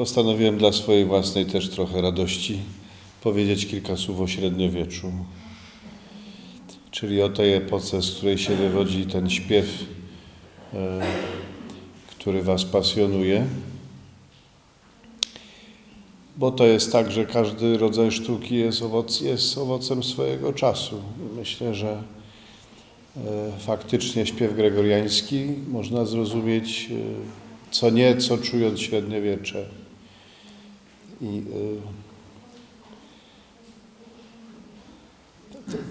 postanowiłem dla swojej własnej też trochę radości powiedzieć kilka słów o średniowieczu, czyli o tej epoce, z której się wywodzi ten śpiew, e, który Was pasjonuje. Bo to jest tak, że każdy rodzaj sztuki jest, owoc, jest owocem swojego czasu. Myślę, że e, faktycznie śpiew gregoriański można zrozumieć e, co nieco czując średniowiecze. I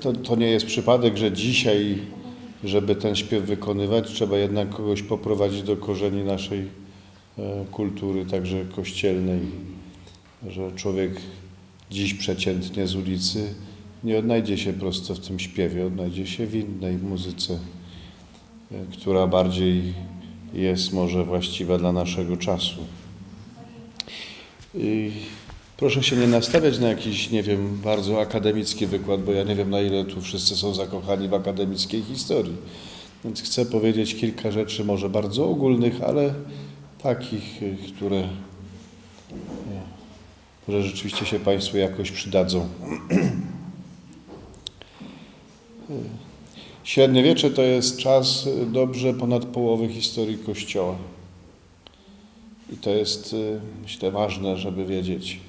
to, to nie jest przypadek, że dzisiaj, żeby ten śpiew wykonywać, trzeba jednak kogoś poprowadzić do korzeni naszej e, kultury, także kościelnej, że człowiek dziś przeciętnie z ulicy nie odnajdzie się prosto w tym śpiewie, odnajdzie się w innej muzyce, e, która bardziej jest może właściwa dla naszego czasu. I proszę się nie nastawiać na jakiś, nie wiem, bardzo akademicki wykład, bo ja nie wiem na ile tu wszyscy są zakochani w akademickiej historii. Więc chcę powiedzieć kilka rzeczy, może bardzo ogólnych, ale takich, które może rzeczywiście się Państwu jakoś przydadzą. Średniowiecze to jest czas dobrze ponad połowy historii Kościoła. I to jest, myślę, ważne, żeby wiedzieć.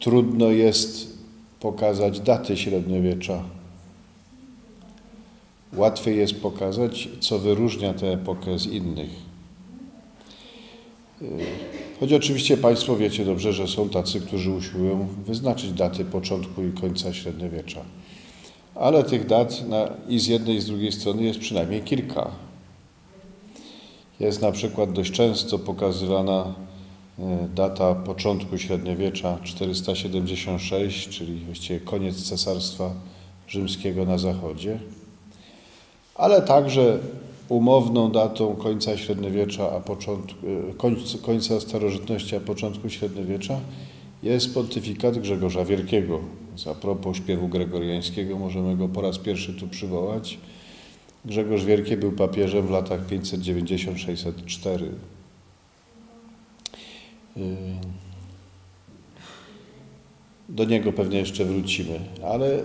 Trudno jest pokazać daty średniowiecza. Łatwiej jest pokazać, co wyróżnia tę epokę z innych. Choć oczywiście Państwo wiecie dobrze, że są tacy, którzy usiłują wyznaczyć daty początku i końca średniowiecza. Ale tych dat na, i z jednej i z drugiej strony jest przynajmniej kilka. Jest na przykład dość często pokazywana e, data początku średniowiecza 476, czyli właściwie koniec Cesarstwa Rzymskiego na zachodzie, ale także umowną datą końca średniowiecza, a początku, e, końca starożytności, a początku średniowiecza jest pontyfikat Grzegorza Wielkiego. A propos śpiewu gregoriańskiego możemy go po raz pierwszy tu przywołać. Grzegorz Wielki był papieżem w latach 590-604. Y, do niego pewnie jeszcze wrócimy, ale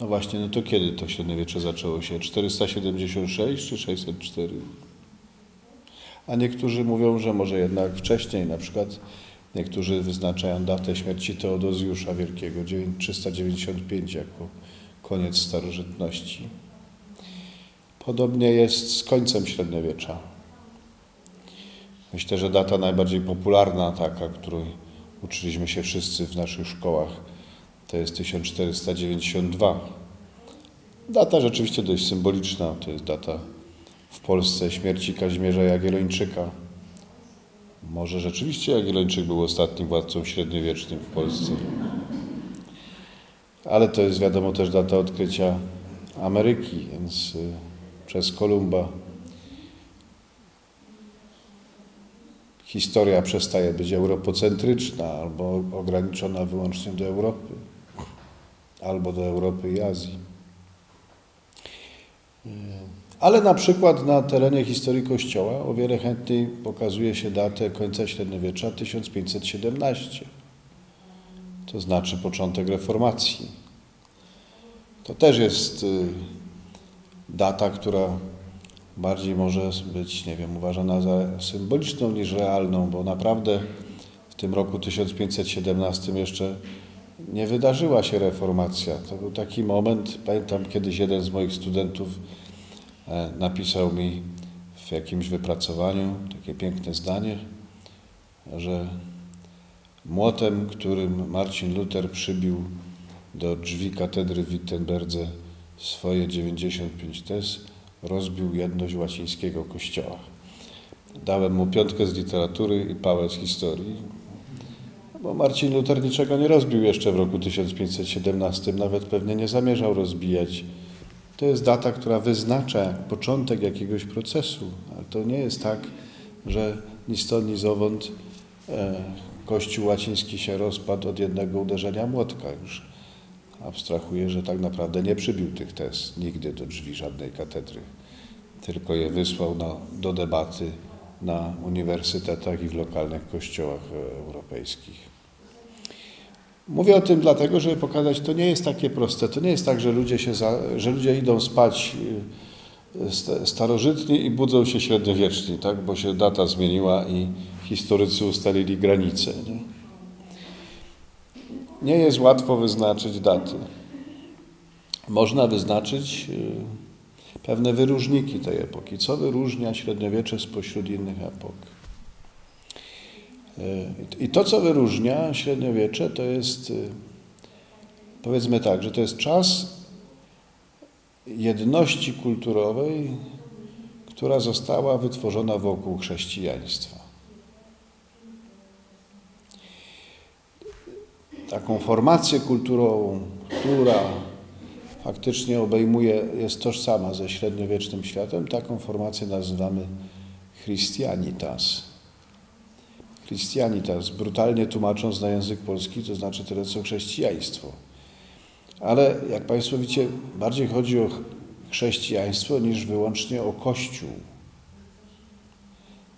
no właśnie, no to kiedy to średniowiecze zaczęło się? 476 czy 604? A niektórzy mówią, że może jednak wcześniej, na przykład niektórzy wyznaczają datę śmierci Teodozjusza Wielkiego, 395 jako koniec starożytności. Podobnie jest z końcem średniowiecza. Myślę, że data najbardziej popularna, taka, której uczyliśmy się wszyscy w naszych szkołach, to jest 1492. Data rzeczywiście dość symboliczna. To jest data w Polsce śmierci Kazimierza Jagiellończyka. Może rzeczywiście Jagiellończyk był ostatnim władcą średniowiecznym w Polsce. Ale to jest wiadomo też data odkrycia Ameryki, więc y, przez Kolumba historia przestaje być europocentryczna albo ograniczona wyłącznie do Europy, albo do Europy i Azji. Ale na przykład na terenie historii Kościoła o wiele chętniej pokazuje się datę końca średniowiecza 1517, to znaczy początek reformacji. To też jest y, data, która bardziej może być, nie wiem, uważana za symboliczną niż realną, bo naprawdę w tym roku 1517 jeszcze nie wydarzyła się reformacja. To był taki moment, pamiętam kiedyś jeden z moich studentów e, napisał mi w jakimś wypracowaniu takie piękne zdanie, że młotem, którym Marcin Luther przybił do drzwi katedry w Wittenberdze swoje 95 tez, rozbił jedność łacińskiego kościoła. Dałem mu piątkę z literatury i pałę z historii, bo Marcin Luther niczego nie rozbił jeszcze w roku 1517, nawet pewnie nie zamierzał rozbijać. To jest data, która wyznacza początek jakiegoś procesu, ale to nie jest tak, że ni stąd, ni zowąd e, Kościół łaciński się rozpadł od jednego uderzenia młotka już. Abstrahuję, że tak naprawdę nie przybił tych tez nigdy do drzwi żadnej katedry, tylko je wysłał na, do debaty na uniwersytetach i w lokalnych kościołach e, europejskich. Mówię o tym dlatego, żeby pokazać, to nie jest takie proste. To nie jest tak, że ludzie, się za, że ludzie idą spać e, starożytni i budzą się średniowieczni, tak? bo się data zmieniła i historycy ustalili granice. Nie? Nie jest łatwo wyznaczyć daty. Można wyznaczyć e, pewne wyróżniki tej epoki. Co wyróżnia średniowiecze spośród innych epok? I to, co wyróżnia średniowiecze, to jest, y, powiedzmy tak, że to jest czas jedności kulturowej, która została wytworzona wokół chrześcijaństwa. Taką formację kulturową, która faktycznie obejmuje, jest tożsama ze średniowiecznym światem, taką formację nazywamy Christianitas. Christianitas, brutalnie tłumacząc na język polski, to znaczy tyle co chrześcijaństwo. Ale jak Państwo widzicie, bardziej chodzi o chrześcijaństwo niż wyłącznie o Kościół.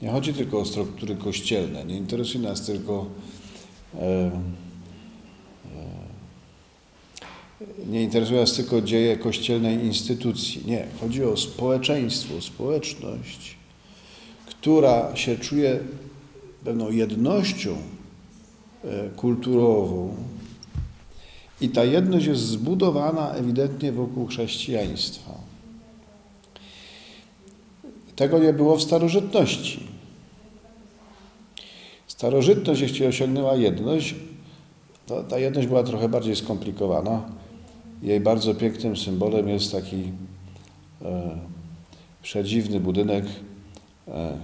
Nie chodzi tylko o struktury kościelne, nie interesuje nas tylko e, e, nie interesuje nas tylko dzieje kościelnej instytucji. Nie, chodzi o społeczeństwo, społeczność, która się czuje pewną jednością e, kulturową. I ta jedność jest zbudowana ewidentnie wokół chrześcijaństwa. Tego nie było w starożytności. Starożytność, jeśli osiągnęła jedność, to ta jedność była trochę bardziej skomplikowana. Jej bardzo pięknym symbolem jest taki e, przedziwny budynek e,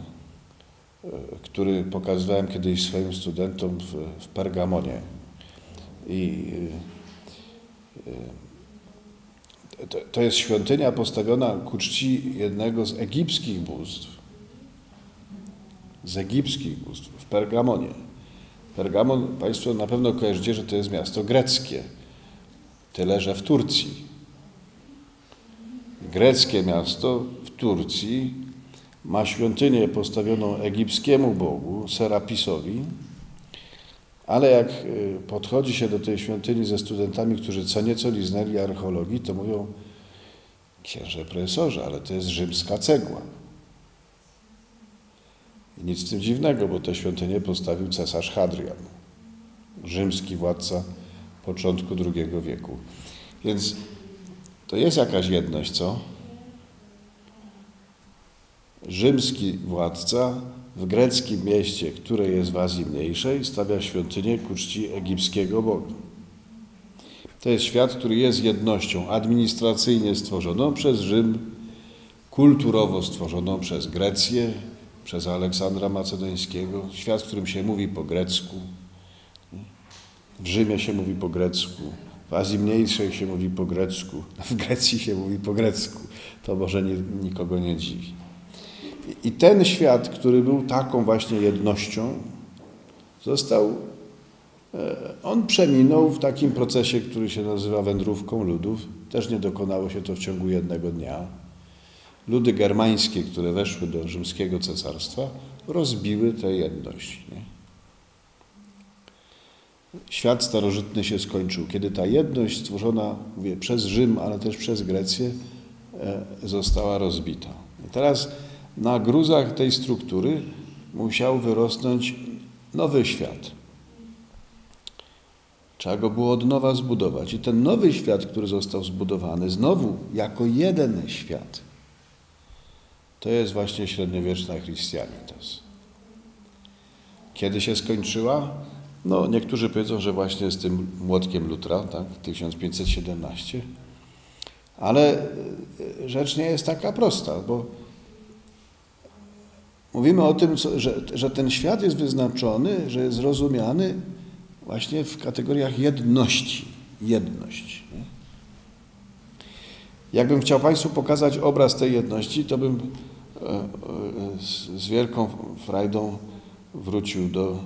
który pokazywałem kiedyś swoim studentom w, w Pergamonie. I y, y, to, to jest świątynia postawiona ku czci jednego z egipskich bóstw. Z egipskich bóstw w Pergamonie. Pergamon, Państwo na pewno kojarzycie, że to jest miasto greckie. Tyle, że w Turcji. Greckie miasto w Turcji ma świątynię postawioną egipskiemu bogu, Serapisowi, ale jak y, podchodzi się do tej świątyni ze studentami, którzy co nieco liznęli archeologii, to mówią, księże profesorze, ale to jest rzymska cegła. I nic z tym dziwnego, bo tę świątynię postawił cesarz Hadrian, rzymski władca początku II wieku. Więc to jest jakaś jedność, co? rzymski władca w greckim mieście, które jest w Azji Mniejszej, stawia świątynię ku czci egipskiego Boga. To jest świat, który jest jednością administracyjnie stworzoną przez Rzym, kulturowo stworzoną przez Grecję, przez Aleksandra Macedońskiego. Świat, w którym się mówi po grecku. W Rzymie się mówi po grecku. W Azji Mniejszej się mówi po grecku. W Grecji się mówi po grecku. To może nie, nikogo nie dziwi. I ten świat, który był taką właśnie jednością, został, e, on przeminął w takim procesie, który się nazywa wędrówką ludów. Też nie dokonało się to w ciągu jednego dnia. Ludy germańskie, które weszły do rzymskiego cesarstwa, rozbiły tę jedność. Nie? Świat starożytny się skończył, kiedy ta jedność stworzona mówię, przez Rzym, ale też przez Grecję e, została rozbita. I teraz na gruzach tej struktury musiał wyrosnąć nowy świat. Trzeba go było od nowa zbudować. I ten nowy świat, który został zbudowany, znowu jako jeden świat, to jest właśnie średniowieczna Christianitas. Kiedy się skończyła? No, niektórzy powiedzą, że właśnie z tym młotkiem Lutra, tak, 1517. Ale e, rzecz nie jest taka prosta, bo Mówimy o tym, że, że ten świat jest wyznaczony, że jest rozumiany właśnie w kategoriach jedności. Jedność. Nie? Jakbym chciał Państwu pokazać obraz tej jedności, to bym e, e, z wielką frajdą wrócił do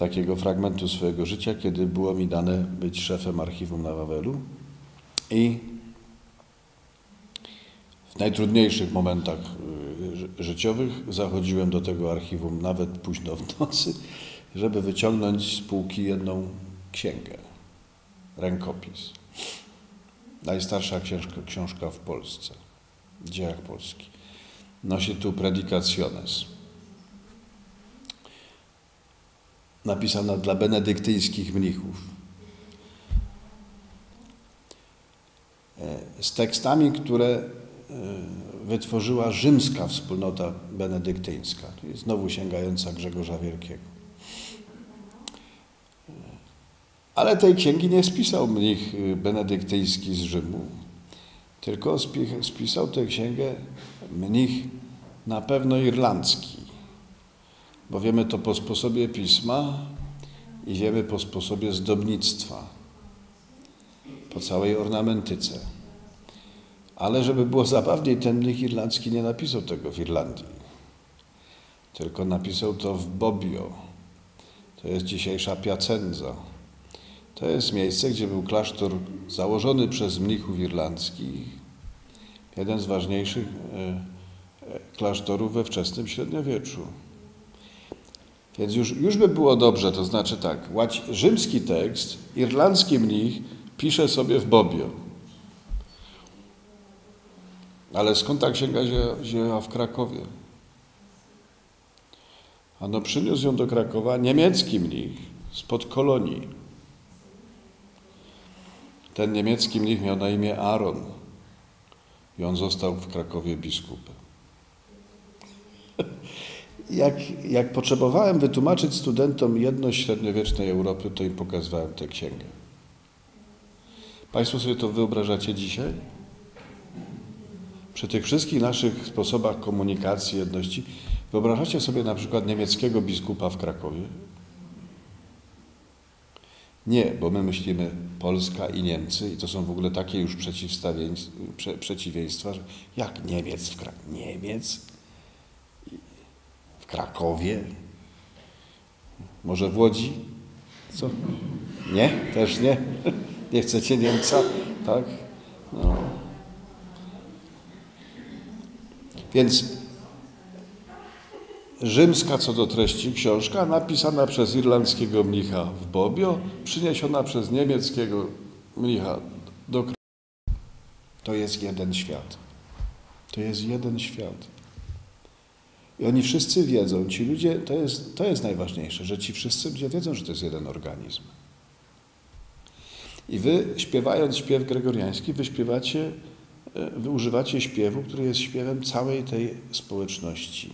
takiego fragmentu swojego życia, kiedy było mi dane być szefem archiwum na Wawelu i w najtrudniejszych momentach ży- życiowych zachodziłem do tego archiwum nawet późno w nocy, żeby wyciągnąć z półki jedną księgę, rękopis. Najstarsza książka, książka w Polsce, w dziejach Polski. Nosi tu Predicationes. Napisana dla benedyktyńskich mnichów. E, Z tekstami, które e, wytworzyła rzymska wspólnota benedyktyńska, znowu sięgająca Grzegorza Wielkiego. E, Ale tej księgi nie spisał mnich benedyktyński z Rzymu, tylko spi- spisał tę księgę mnich na pewno irlandzki, bo wiemy to po sposobie pisma i wiemy po sposobie zdobnictwa, po całej ornamentyce. Ale żeby było zabawniej, ten mnich irlandzki nie napisał tego w Irlandii, tylko napisał to w Bobbio. To jest dzisiejsza Piacenza. To jest miejsce, gdzie był klasztor założony przez mnichów irlandzkich, jeden z ważniejszych e, e, klasztorów we wczesnym średniowieczu. Więc już, już by było dobrze, to znaczy tak, rzymski tekst, irlandzki mnich pisze sobie w Bobbio. Ale skąd ta księga wzięła w Krakowie? Ano przyniósł ją do Krakowa niemiecki mnich spod kolonii. Ten niemiecki mnich miał na imię Aaron i on został w Krakowie biskupem. Jak, jak potrzebowałem wytłumaczyć studentom jedność średniowiecznej Europy, to im pokazywałem tę księgę. Państwo sobie to wyobrażacie dzisiaj? Przy tych wszystkich naszych sposobach komunikacji, jedności, wyobrażacie sobie na przykład niemieckiego biskupa w Krakowie? Nie, bo my myślimy Polska i Niemcy i to są w ogóle takie już prze, przeciwieństwa, że jak Niemiec w Krakowie? Niemiec Krakowie? Może w Łodzi? Co? Nie? Też nie? Nie chcecie Niemca? Tak? No. Więc rzymska co do treści książka, napisana przez irlandzkiego mnicha w Bobbio, przyniesiona przez niemieckiego mnicha do. To jest jeden świat. To jest jeden świat. I oni wszyscy wiedzą, ci ludzie, to jest, to jest najważniejsze, że ci wszyscy ludzie wiedzą, że to jest jeden organizm. I wy śpiewając śpiew gregoriański, wy śpiewacie, e, wy używacie śpiewu, który jest śpiewem całej tej społeczności.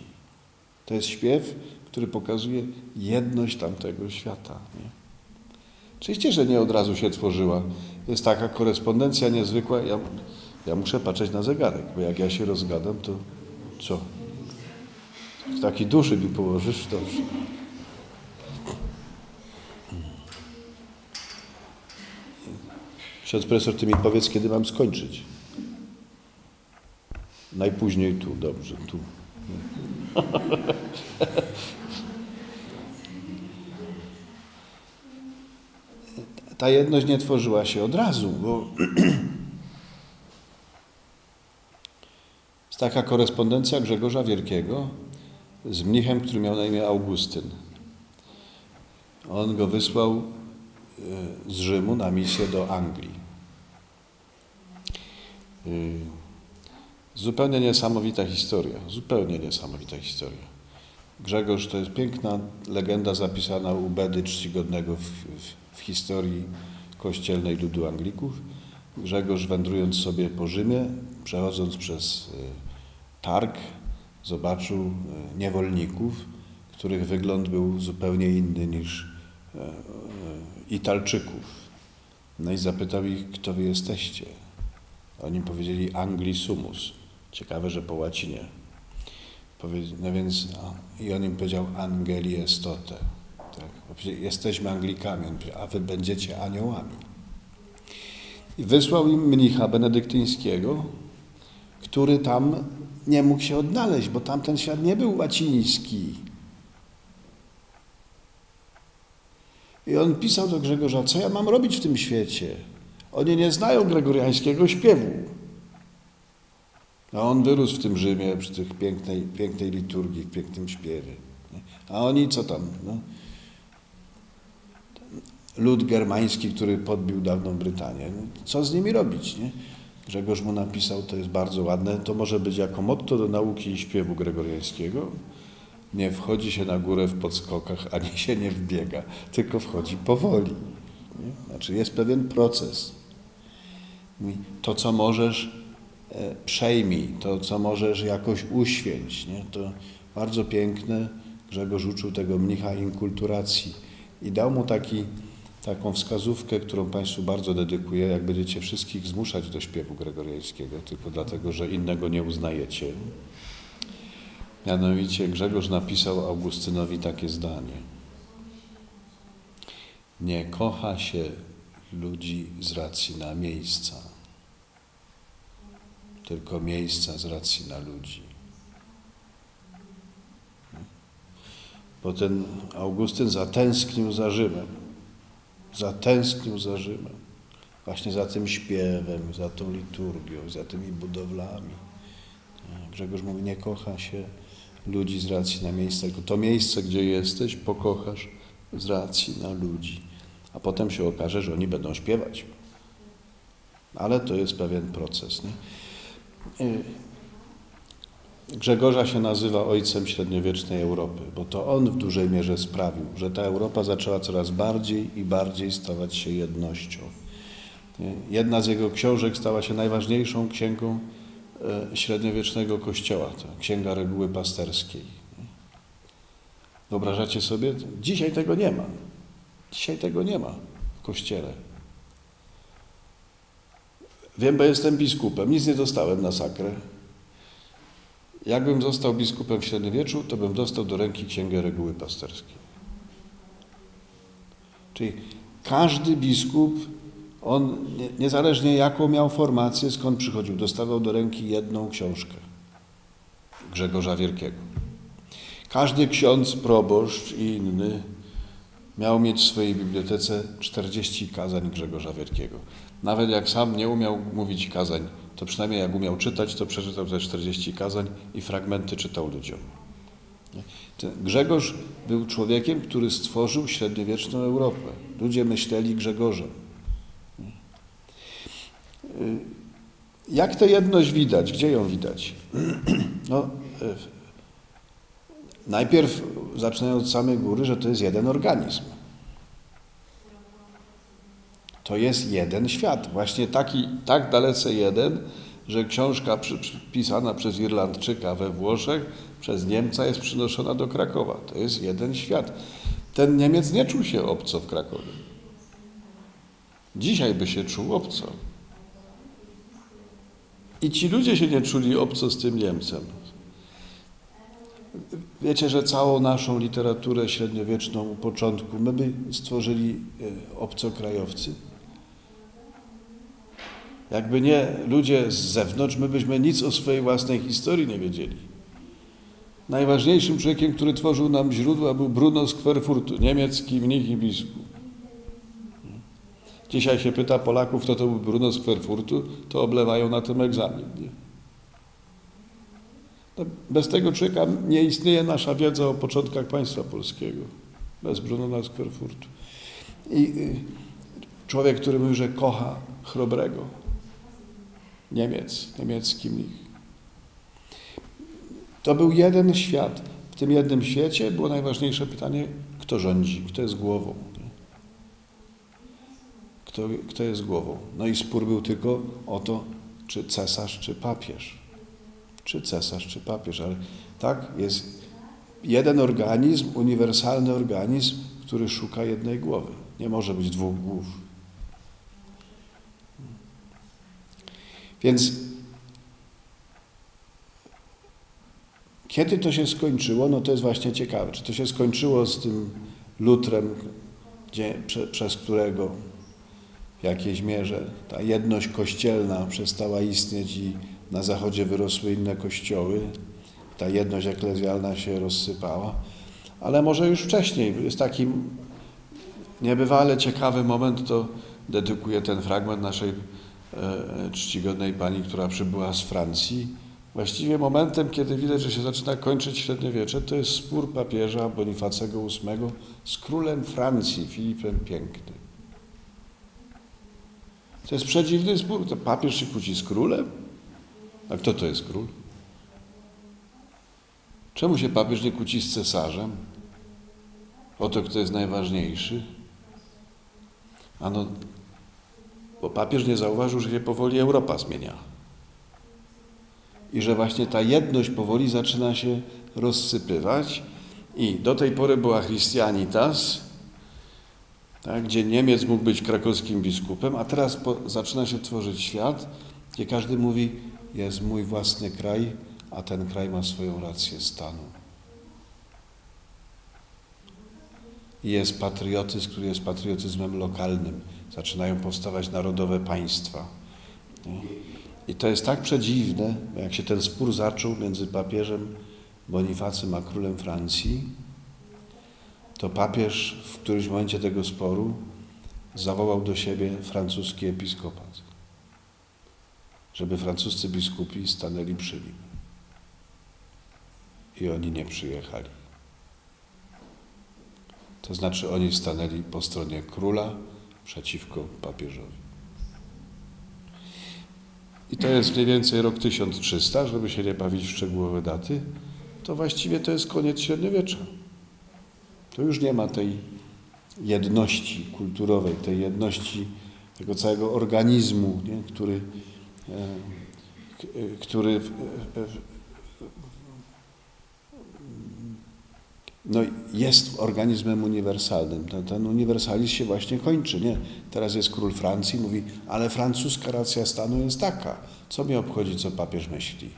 To jest śpiew, który pokazuje jedność tamtego świata. Nie? Oczywiście, że nie od razu się tworzyła. Jest taka korespondencja niezwykła. Ja, ja muszę patrzeć na zegarek, bo jak ja się rozgadam, to co? W takiej duszy mi położysz, dobrze. Ksiądz profesor, ty mi powiedz, kiedy mam skończyć. Najpóźniej tu, dobrze, tu. Ta jedność nie tworzyła się od razu, bo jest taka korespondencja Grzegorza Wielkiego z mnichem, który miał na imię Augustyn. On go wysłał e, z Rzymu na misję do Anglii. Y, Zupełnie niesamowita historia, zupełnie niesamowita historia. Grzegorz to jest piękna legenda zapisana u Bedy Czcigodnego w, w, w historii kościelnej ludu Anglików. Grzegorz wędrując sobie po Rzymie, przechodząc przez y, targ, zobaczył y, niewolników, których wygląd był zupełnie inny niż e, e, Italczyków. No i zapytał ich, kto wy jesteście. Oni powiedzieli Angli sumus. Ciekawe, że po łacinie. No więc, a, i on im powiedział Angeli estote. Tak. Jesteśmy Anglikami. A wy będziecie aniołami. I wysłał im mnicha benedyktyńskiego, który tam nie mógł się odnaleźć, bo tamten świat nie był łaciński. I on pisał do Grzegorza, co ja mam robić w tym świecie? Oni nie znają gregoriańskiego śpiewu. A on wyrósł w tym Rzymie, przy tych pięknej, pięknej liturgii, w pięknym śpiewie. A oni co tam? No? Lud germański, który podbił dawną Brytanię. No, co z nimi robić? Nie? Grzegorz mu napisał, to jest bardzo ładne, to może być jako motto do nauki i śpiewu gregoriańskiego. Nie wchodzi się na górę w podskokach, ani się nie wbiega, tylko wchodzi powoli. Nie? Znaczy jest pewien proces. To, co możesz, e, przejmij, to, co możesz jakoś uświęć. Nie? To bardzo piękne. Grzegorz uczył tego mnicha inkulturacji i dał mu taki, taką wskazówkę, którą Państwu bardzo dedykuję, jak będziecie wszystkich zmuszać do śpiewu gregoriańskiego, tylko dlatego, że innego nie uznajecie. Mianowicie Grzegorz napisał Augustynowi takie zdanie. Nie kocha się ludzi z racji na miejsca, tylko miejsca z racji na ludzi. Bo ten Augustyn zatęsknił za Rzymem. Zatęsknił za Rzymem. Właśnie za tym śpiewem, za tą liturgią, za tymi budowlami. Grzegorz mówi, nie kocha się ludzi z racji na miejsce, to miejsce, gdzie jesteś, pokochasz z racji na ludzi. A potem się okaże, że oni będą śpiewać. Ale to jest pewien proces. Nie? Grzegorza się nazywa ojcem średniowiecznej Europy, bo to on w dużej mierze sprawił, że ta Europa zaczęła coraz bardziej i bardziej stawać się jednością. Jedna z jego książek stała się najważniejszą księgą e, średniowiecznego kościoła, to Księga Reguły Pasterskiej. Wyobrażacie sobie? Dzisiaj tego nie ma. Dzisiaj tego nie ma w kościele. Wiem, bo jestem biskupem, nic nie dostałem na sakrę. Jakbym został biskupem w średniowieczu, to bym dostał do ręki Księgę Reguły Pasterskiej. Czyli każdy biskup, on niezależnie jaką miał formację, skąd przychodził, dostawał do ręki jedną książkę Grzegorza Wielkiego. Każdy ksiądz, proboszcz i inny miał mieć w swojej bibliotece 40 kazań Grzegorza Wielkiego. Nawet jak sam nie umiał mówić kazań, to przynajmniej jak umiał czytać, to przeczytał te 40 kazań i fragmenty czytał ludziom. Ten Grzegorz był człowiekiem, który stworzył średniowieczną Europę. Ludzie myśleli Grzegorzem. Jak tę jedność widać? Gdzie ją widać? No, najpierw zaczynając od samej góry, że to jest jeden organizm. To jest jeden świat, właśnie taki, tak dalece jeden, że książka pisana przez Irlandczyka we Włoszech, przez Niemca jest przynoszona do Krakowa. To jest jeden świat. Ten Niemiec nie czuł się obco w Krakowie. Dzisiaj by się czuł obco. I ci ludzie się nie czuli obco z tym Niemcem. Wiecie, że całą naszą literaturę średniowieczną u początku my by stworzyli e, obcokrajowcy. Jakby nie ludzie z zewnątrz, my byśmy nic o swojej własnej historii nie wiedzieli. Najważniejszym człowiekiem, który tworzył nam źródła, był Bruno z Querfurtu, niemiecki mnich i biskup. Dzisiaj się pyta Polaków, kto to był Bruno z Querfurtu, to oblewają na tym egzamin. Nie? No, bez tego człowieka nie istnieje nasza wiedza o początkach państwa polskiego. Bez Brunona z Querfurtu. I y, człowiek, który mówi, że kocha chrobrego, Niemiec, niemiecki mnich. To był jeden świat. W tym jednym świecie było najważniejsze pytanie, kto rządzi, kto jest głową. Kto, kto jest głową? No i spór był tylko o to, czy cesarz, czy papież. Czy cesarz, czy papież, ale tak, jest jeden organizm, uniwersalny organizm, który szuka jednej głowy. Nie może być dwóch głów. Więc kiedy to się skończyło, no to jest właśnie ciekawe. Czy to się skończyło z tym lutrem, gdzie, prze, przez którego w jakiejś mierze ta jedność kościelna przestała istnieć i na zachodzie wyrosły inne kościoły, ta jedność eklezjalna się rozsypała, ale może już wcześniej. Jest taki niebywale ciekawy moment, to dedykuję ten fragment naszej czcigodnej pani, która przybyła z Francji, Właściwie momentem, kiedy widać, że się zaczyna kończyć średniowiecze, to jest spór papieża Bonifacego VIII z królem Francji, Filipem Pięknym. To jest przedziwny spór. To papież się kłóci z królem? A kto to jest król? Czemu się papież nie kłóci z cesarzem? O to, kto jest najważniejszy? Ano, bo papież nie zauważył, że się powoli Europa zmienia. I że właśnie ta jedność powoli zaczyna się rozsypywać. I do tej pory była Christianitas, tak, gdzie Niemiec mógł być krakowskim biskupem, a teraz po, zaczyna się tworzyć świat, gdzie każdy mówi, jest mój własny kraj, a ten kraj ma swoją rację stanu. Jest patriotyzm, który jest patriotyzmem lokalnym. Zaczynają powstawać narodowe państwa. I to jest tak przedziwne, jak się ten spór zaczął między papieżem Bonifacym a królem Francji, to papież w którymś momencie tego sporu zawołał do siebie francuski episkopat, żeby francuscy biskupi stanęli przy nim. I oni nie przyjechali. To znaczy oni stanęli po stronie króla przeciwko papieżowi. I to jest mniej więcej rok 1300, żeby się nie bawić w szczegółowe daty, to właściwie to jest koniec średniowiecza. To już nie ma tej jedności kulturowej, tej jedności tego całego organizmu, nie? który, e, który no, jest organizmem uniwersalnym. Ten, ten uniwersalizm się właśnie kończy. Nie? Teraz jest król Francji, mówi, ale francuska racja stanu jest taka. Co mnie obchodzi, co papież myśli?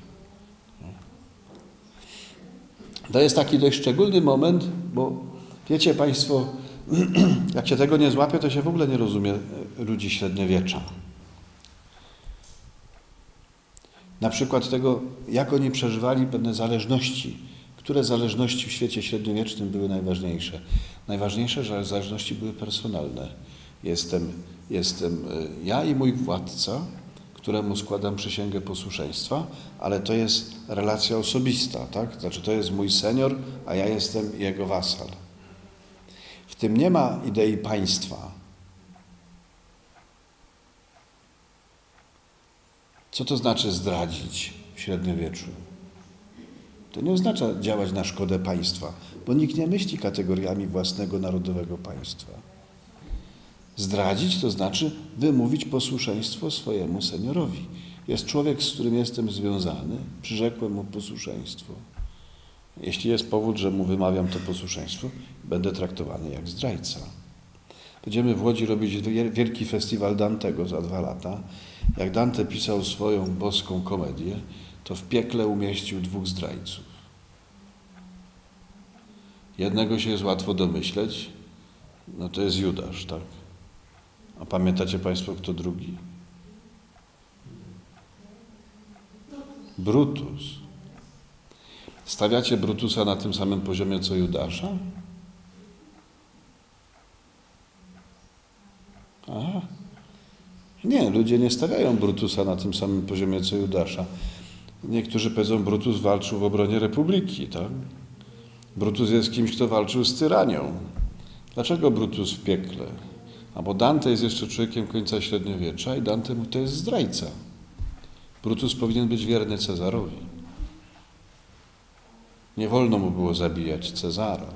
To jest taki dość szczególny moment, bo wiecie Państwo, jak się tego nie złapie, to się w ogóle nie rozumie ludzi średniowiecza. Na przykład tego, jak oni przeżywali pewne zależności które zależności w świecie średniowiecznym były najważniejsze? Najważniejsze, że zależności były personalne. Jestem, jestem e, ja i mój władca, któremu składam przysięgę posłuszeństwa, ale to jest relacja osobista, tak? Znaczy to jest mój senior, a ja jestem jego wasal. W tym nie ma idei państwa. Co to znaczy zdradzić w średniowieczu? To nie oznacza działać na szkodę państwa, bo nikt nie myśli kategoriami własnego narodowego państwa. Zdradzić to znaczy wymówić posłuszeństwo swojemu seniorowi. Jest człowiek, z którym jestem związany, przyrzekłem mu posłuszeństwo. Jeśli jest powód, że mu wymawiam to posłuszeństwo, będę traktowany jak zdrajca. Będziemy w Łodzi robić wielki festiwal Dantego za dwa lata. Jak Dante pisał swoją boską komedię, to w piekle umieścił dwóch zdrajców. Jednego się jest łatwo domyśleć, no to jest Judasz, tak? A pamiętacie Państwo, kto drugi? Brutus. Stawiacie Brutusa na tym samym poziomie co Judasza? Aha. Nie, ludzie nie stawiają Brutusa na tym samym poziomie co Judasza. Niektórzy powiedzą, Brutus walczył w obronie Republiki, tak? Brutus jest kimś, kto walczył z tyranią. Dlaczego Brutus w piekle? A bo Dante jest jeszcze człowiekiem końca średniowiecza i Dante to jest zdrajca. Brutus powinien być wierny Cezarowi. Nie wolno mu było zabijać Cezara.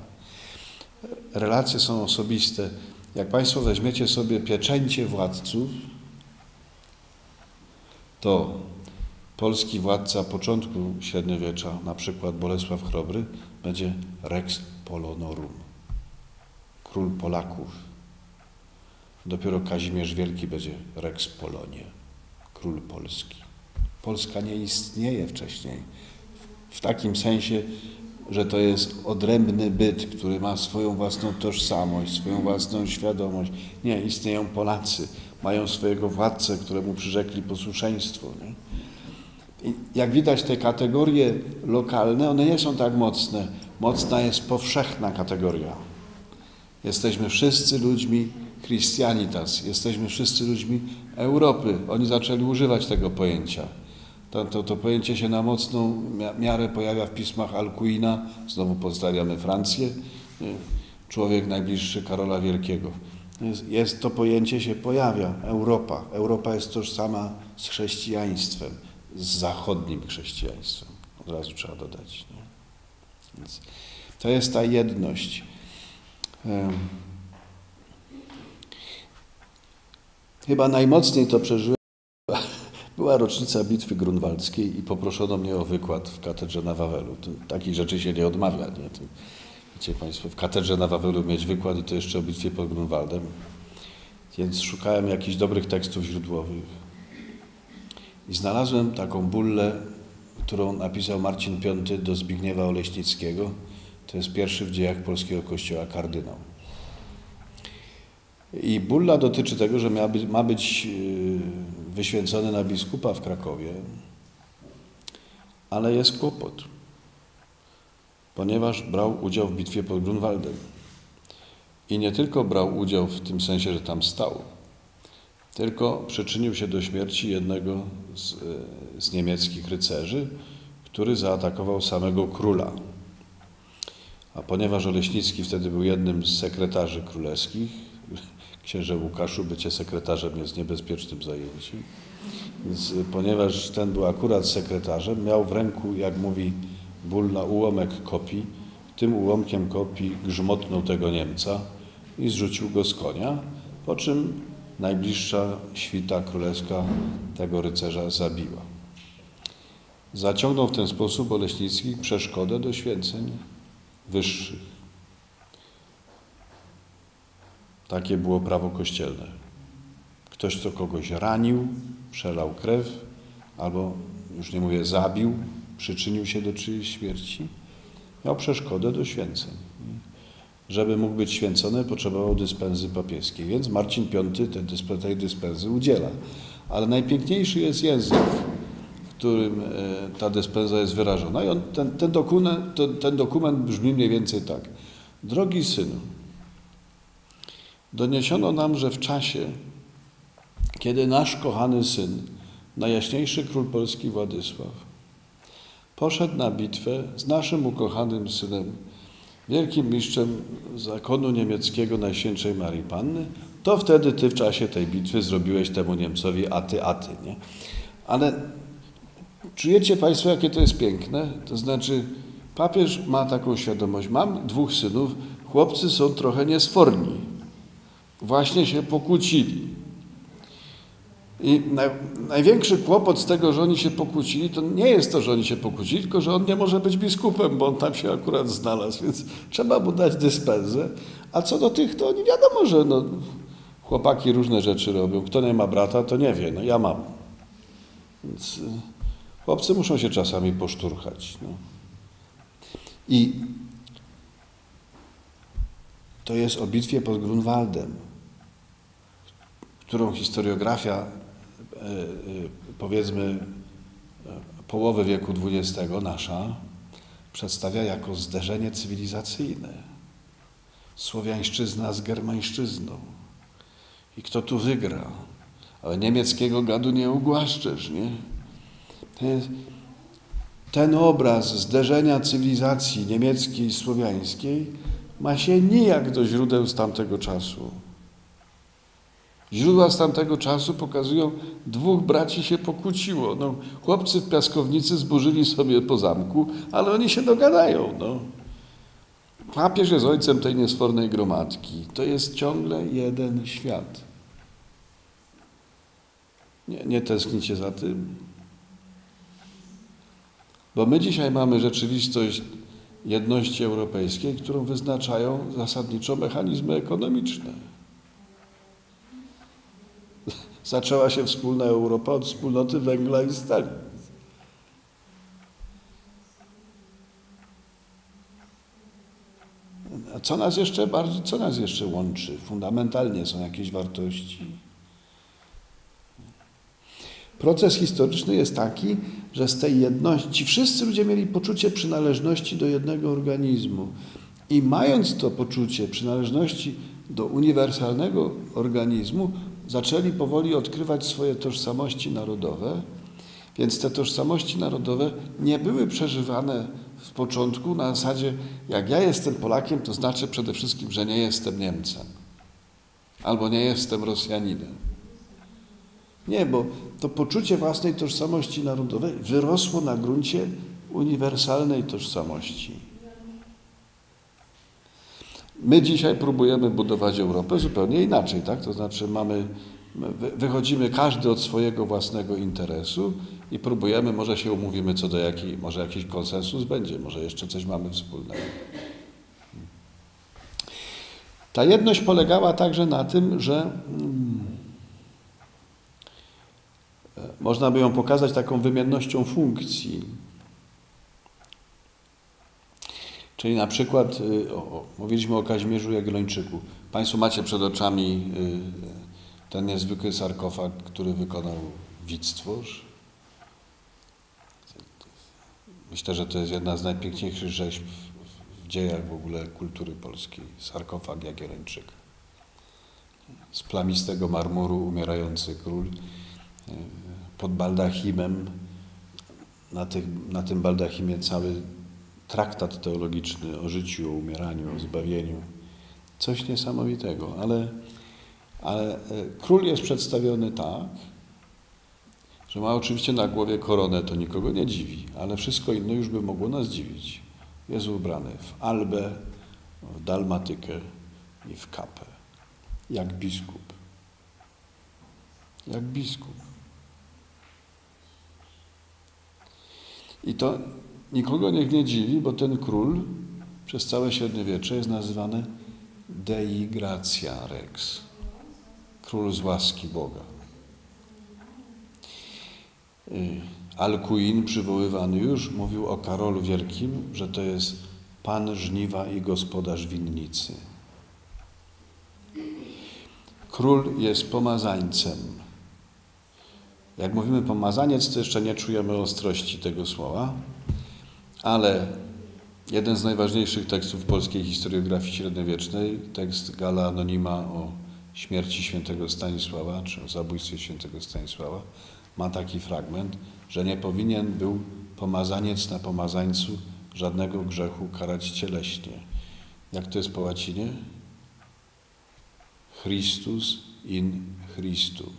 Relacje są osobiste. Jak Państwo weźmiecie sobie pieczęcie władców, to polski władca początku średniowiecza, na przykład Bolesław Chrobry, będzie Rex Polonorum, król Polaków. Dopiero Kazimierz Wielki będzie Rex Polonie, król Polski. Polska nie istnieje wcześniej w takim sensie, że to jest odrębny byt, który ma swoją własną tożsamość, swoją własną świadomość. Nie, istnieją Polacy, mają swojego władcę, któremu przyrzekli posłuszeństwo. Nie? Jak widać, te kategorie lokalne, one nie są tak mocne. Mocna jest powszechna kategoria. Jesteśmy wszyscy ludźmi Christianitas, jesteśmy wszyscy ludźmi Europy. Oni zaczęli używać tego pojęcia. To, to, to pojęcie się na mocną miarę pojawia w pismach Alcuina, znowu pozdrawiamy Francję, człowiek najbliższy Karola Wielkiego. Jest, jest to pojęcie się pojawia, Europa. Europa jest tożsama z chrześcijaństwem, z zachodnim chrześcijaństwem. Od razu trzeba dodać. Nie? Więc to jest ta jedność. Chyba najmocniej to przeżyłem. Była rocznica bitwy grunwaldzkiej i poproszono mnie o wykład w katedrze na Wawelu. Takich rzeczy się nie odmawia. Nie? To, wiecie Państwo, w katedrze na Wawelu mieć wykład i to jeszcze o bitwie pod Grunwaldem. Więc szukałem jakichś dobrych tekstów źródłowych. I znalazłem taką bullę, którą napisał Marcin V do Zbigniewa Oleśnickiego. To jest pierwszy w dziejach polskiego kościoła kardynał. I bulla dotyczy tego, że ma być, ma być wyświęcony na biskupa w Krakowie, ale jest kłopot, ponieważ brał udział w bitwie pod Grunwaldem. I nie tylko brał udział w tym sensie, że tam stał, tylko przyczynił się do śmierci jednego z, z niemieckich rycerzy, który zaatakował samego króla. A ponieważ Oleśnicki wtedy był jednym z sekretarzy królewskich, księże Łukaszu, bycie sekretarzem jest niebezpiecznym zajęciem. Więc ponieważ ten był akurat sekretarzem, miał w ręku, jak mówi Bulla, ułamek kopii. Tym ułomkiem kopii grzmotnął tego Niemca i zrzucił go z konia, po czym najbliższa świta królewska tego rycerza zabiła. Zaciągnął w ten sposób Oleśnicki przeszkodę do święceń wyższych. Takie było prawo kościelne. Ktoś, kto kogoś ranił, przelał krew, albo, już nie mówię, zabił, przyczynił się do czyjejś śmierci, miał przeszkodę do święceń. Żeby mógł być święcony, potrzebował dyspensy papieskiej, więc Marcin V tej dyspensy udziela. Ale najpiękniejszy jest język, w którym e, ta dyspensa jest wyrażona. I on, ten, ten, dokument, ten, ten dokument brzmi mniej więcej tak. Drogi synu, Doniesiono nam, że w czasie, kiedy nasz kochany syn, najjaśniejszy król Polski Władysław, poszedł na bitwę z naszym ukochanym synem, wielkim mistrzem zakonu niemieckiego Najświętszej Marii Panny, to wtedy ty w czasie tej bitwy zrobiłeś temu Niemcowi aty, aty, nie? Ale czujecie Państwo, jakie to jest piękne? To znaczy, papież ma taką świadomość, mam dwóch synów, chłopcy są trochę niesforni właśnie się pokłócili. I naj, największy kłopot z tego, że oni się pokłócili, to nie jest to, że oni się pokłócili, tylko że on nie może być biskupem, bo on tam się akurat znalazł, więc trzeba mu dać dyspensę. A co do tych, to nie wiadomo, że no, chłopaki różne rzeczy robią. Kto nie ma brata, to nie wie. No ja mam. Więc y, chłopcy muszą się czasami poszturchać. No. I to jest o bitwie pod Grunwaldem którą historiografia, powiedzmy, połowy wieku XX nasza, przedstawia jako zderzenie cywilizacyjne. Słowiańszczyzna z germańszczyzną. I kto tu wygra? Ale niemieckiego gadu nie ugłaszczesz, nie? Ten obraz zderzenia cywilizacji niemieckiej i słowiańskiej ma się nijak do źródeł z tamtego czasu. Źródła z tamtego czasu pokazują, dwóch braci się pokłóciło. No, chłopcy w piaskownicy zburzyli sobie po zamku, ale oni się dogadają. No. Papież jest ojcem tej niesfornej gromadki. To jest ciągle jeden świat. Nie, nie tęsknicie za tym. Bo my dzisiaj mamy rzeczywistość jedności europejskiej, którą wyznaczają zasadniczo mechanizmy ekonomiczne. Zaczęła się wspólna Europa od wspólnoty węgla i stali. A co nas jeszcze bardziej, co nas jeszcze łączy? Fundamentalnie są jakieś wartości. Proces historyczny jest taki, że z tej jedności wszyscy ludzie mieli poczucie przynależności do jednego organizmu. I mając to poczucie przynależności do uniwersalnego organizmu, zaczęli powoli odkrywać swoje tożsamości narodowe, Więc te tożsamości narodowe nie były przeżywane w początku na zasadzie, jak ja jestem Polakiem, to znaczy przede wszystkim, że nie jestem Niemcem albo nie jestem Rosjaninem. Nie, bo to poczucie własnej tożsamości narodowej wyrosło na gruncie uniwersalnej tożsamości. My dzisiaj próbujemy budować Europę zupełnie inaczej, tak? To znaczy mamy, wychodzimy każdy od swojego własnego interesu i próbujemy, może się umówimy co do jakiej, może jakiś konsensus będzie, może jeszcze coś mamy wspólnego. Ta jedność polegała także na tym, że hmm, można by ją pokazać taką wymiennością funkcji. Czyli na przykład, y, o, mówiliśmy o Kazimierzu Jagiellończyku. Państwo macie przed oczami y, ten niezwykły sarkofag, który wykonał Wictworz. Myślę, że to jest jedna z najpiękniejszych rzeźb w dziejach w ogóle kultury polskiej. Sarkofag Jagiellończyka. Z plamistego marmuru umierający król y, pod baldachimem. Na, tych, na tym baldachimie cały traktat teologiczny o życiu, o umieraniu, o zbawieniu. Coś niesamowitego, ale, ale e, król jest przedstawiony tak, że ma oczywiście na głowie koronę, to nikogo nie dziwi, ale wszystko inne już by mogło nas dziwić. Jest ubrany w albę, w dalmatykę i w kapę, jak biskup. Jak biskup. I to nikogo niech nie dziwi, bo ten król przez całe średniowiecze jest nazywany Dei Gratia Rex. Król z łaski Boga. Y, Alcuin, przywoływany już, mówił o Karolu Wielkim, że to jest Pan żniwa i gospodarz winnicy. Król jest pomazańcem. Jak mówimy pomazaniec, to jeszcze nie czujemy ostrości tego słowa, ale jeden z najważniejszych tekstów polskiej historiografii średniowiecznej, tekst Gala Anonima o śmierci świętego Stanisława, czy o zabójstwie świętego Stanisława, ma taki fragment, że nie powinien był pomazaniec na pomazańcu żadnego grzechu karać cieleśnie. Jak to jest po łacinie? Christus in Christum.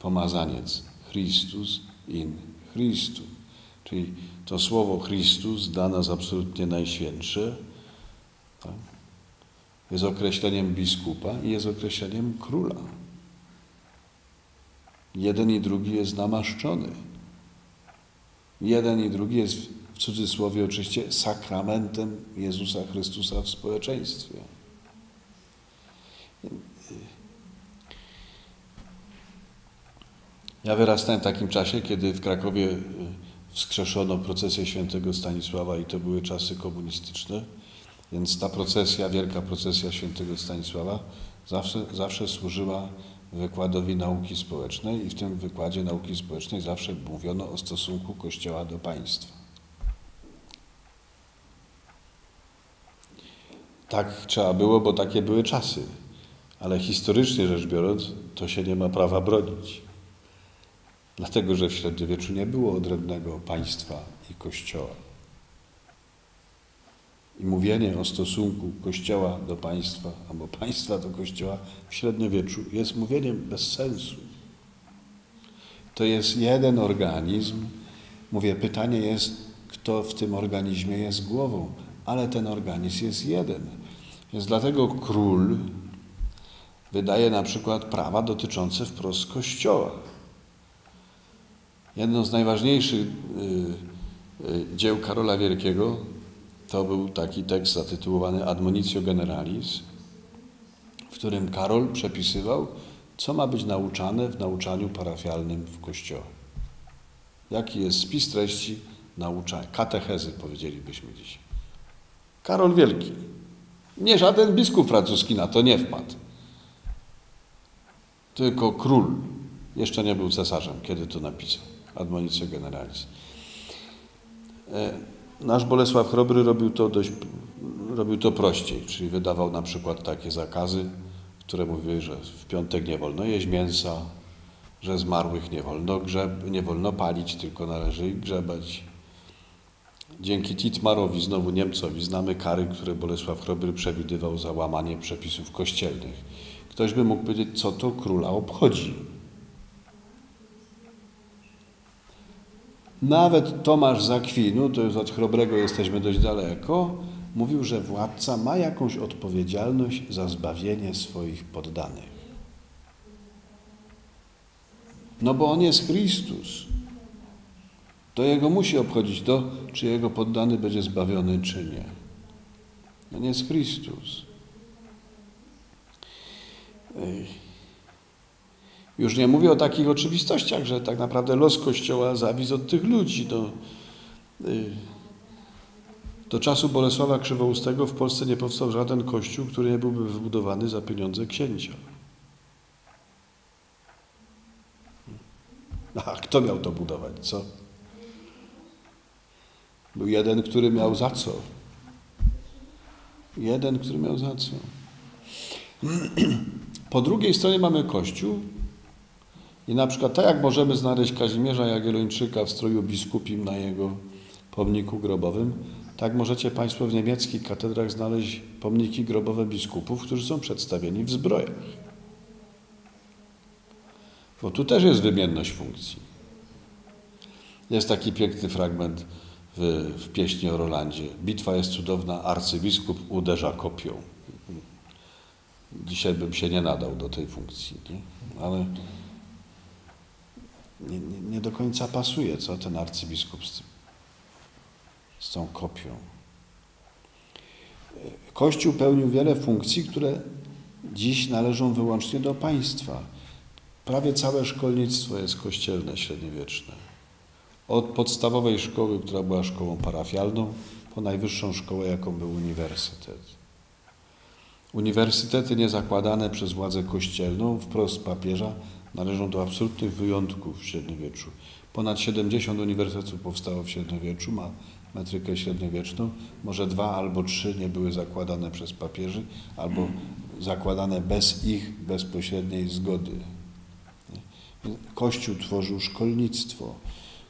Pomazaniec. Christus in Christum. Czyli to słowo Chrystus dla nas absolutnie najświętsze tak? jest określeniem biskupa i jest określeniem króla. Jeden i drugi jest namaszczony. Jeden i drugi jest w cudzysłowie oczywiście sakramentem Jezusa Chrystusa w społeczeństwie. Ja wyrastałem w takim czasie, kiedy w Krakowie wskrzeszono procesję świętego Stanisława i to były czasy komunistyczne, więc ta procesja, wielka procesja świętego Stanisława zawsze, zawsze służyła wykładowi nauki społecznej i w tym wykładzie nauki społecznej zawsze mówiono o stosunku Kościoła do państwa. Tak trzeba było, bo takie były czasy, ale historycznie rzecz biorąc, to się nie ma prawa bronić. Dlatego, że w średniowieczu nie było odrębnego państwa i kościoła. I mówienie o stosunku kościoła do państwa albo państwa do kościoła w średniowieczu jest mówieniem bez sensu. To jest jeden organizm. Mówię, pytanie jest, kto w tym organizmie jest głową, ale ten organizm jest jeden. Więc dlatego król wydaje na przykład prawa dotyczące wprost kościoła. Jedno z najważniejszych y, y, dzieł Karola Wielkiego to był taki tekst zatytułowany Admonitio Generalis, w którym Karol przepisywał, co ma być nauczane w nauczaniu parafialnym w Kościele. Jaki jest spis treści nauczania, katechezy powiedzielibyśmy dziś. Karol Wielki. Nie żaden biskup francuski na to nie wpadł. Tylko król. Jeszcze nie był cesarzem, kiedy to napisał admonicja generalis. E, nasz Bolesław Chrobry robił to dość, robił to prościej, czyli wydawał na przykład takie zakazy, które mówiły, że w piątek nie wolno jeść mięsa, że zmarłych nie wolno, grzeb, nie wolno palić, tylko należy ich grzebać. Dzięki Titmarowi, znowu Niemcowi, znamy kary, które Bolesław Chrobry przewidywał za łamanie przepisów kościelnych. Ktoś by mógł powiedzieć, co to króla obchodzi. Nawet Tomasz Zakwinu, to już od Chrobrego jesteśmy dość daleko, mówił, że władca ma jakąś odpowiedzialność za zbawienie swoich poddanych. No bo on jest Chrystus. To jego musi obchodzić to, czy jego poddany będzie zbawiony, czy nie. Nie jest Chrystus. Już nie mówię o takich oczywistościach, że tak naprawdę los Kościoła zawis od tych ludzi. Do, do czasu Bolesława Krzywoustego w Polsce nie powstał żaden kościół, który nie byłby wybudowany za pieniądze księcia. A kto miał to budować, co? Był jeden, który miał za co. Jeden, który miał za co. Po drugiej stronie mamy Kościół i na przykład tak jak możemy znaleźć Kazimierza Jagiellończyka w stroju biskupim na jego pomniku grobowym, tak możecie Państwo w niemieckich katedrach znaleźć pomniki grobowe biskupów, którzy są przedstawieni w zbrojach. Bo tu też jest wymienność funkcji. Jest taki piękny fragment w, w pieśni o Rolandzie. Bitwa jest cudowna, arcybiskup uderza kopią. Dzisiaj bym się nie nadał do tej funkcji, nie? ale nie, nie, nie, do końca pasuje, co ten arcybiskup z, z tą kopią. Kościół pełnił wiele funkcji, które dziś należą wyłącznie do państwa. Prawie całe szkolnictwo jest kościelne, średniowieczne. Od podstawowej szkoły, która była szkołą parafialną, po najwyższą szkołę, jaką był uniwersytet. Uniwersytety niezakładane przez władzę kościelną, wprost papieża, należą do absolutnych wyjątków w średniowieczu. Ponad 70 uniwersytetów powstało w średniowieczu, ma metrykę średniowieczną. Może dwa albo trzy nie były zakładane przez papieży, albo zakładane bez ich bezpośredniej zgody. Kościół tworzył szkolnictwo,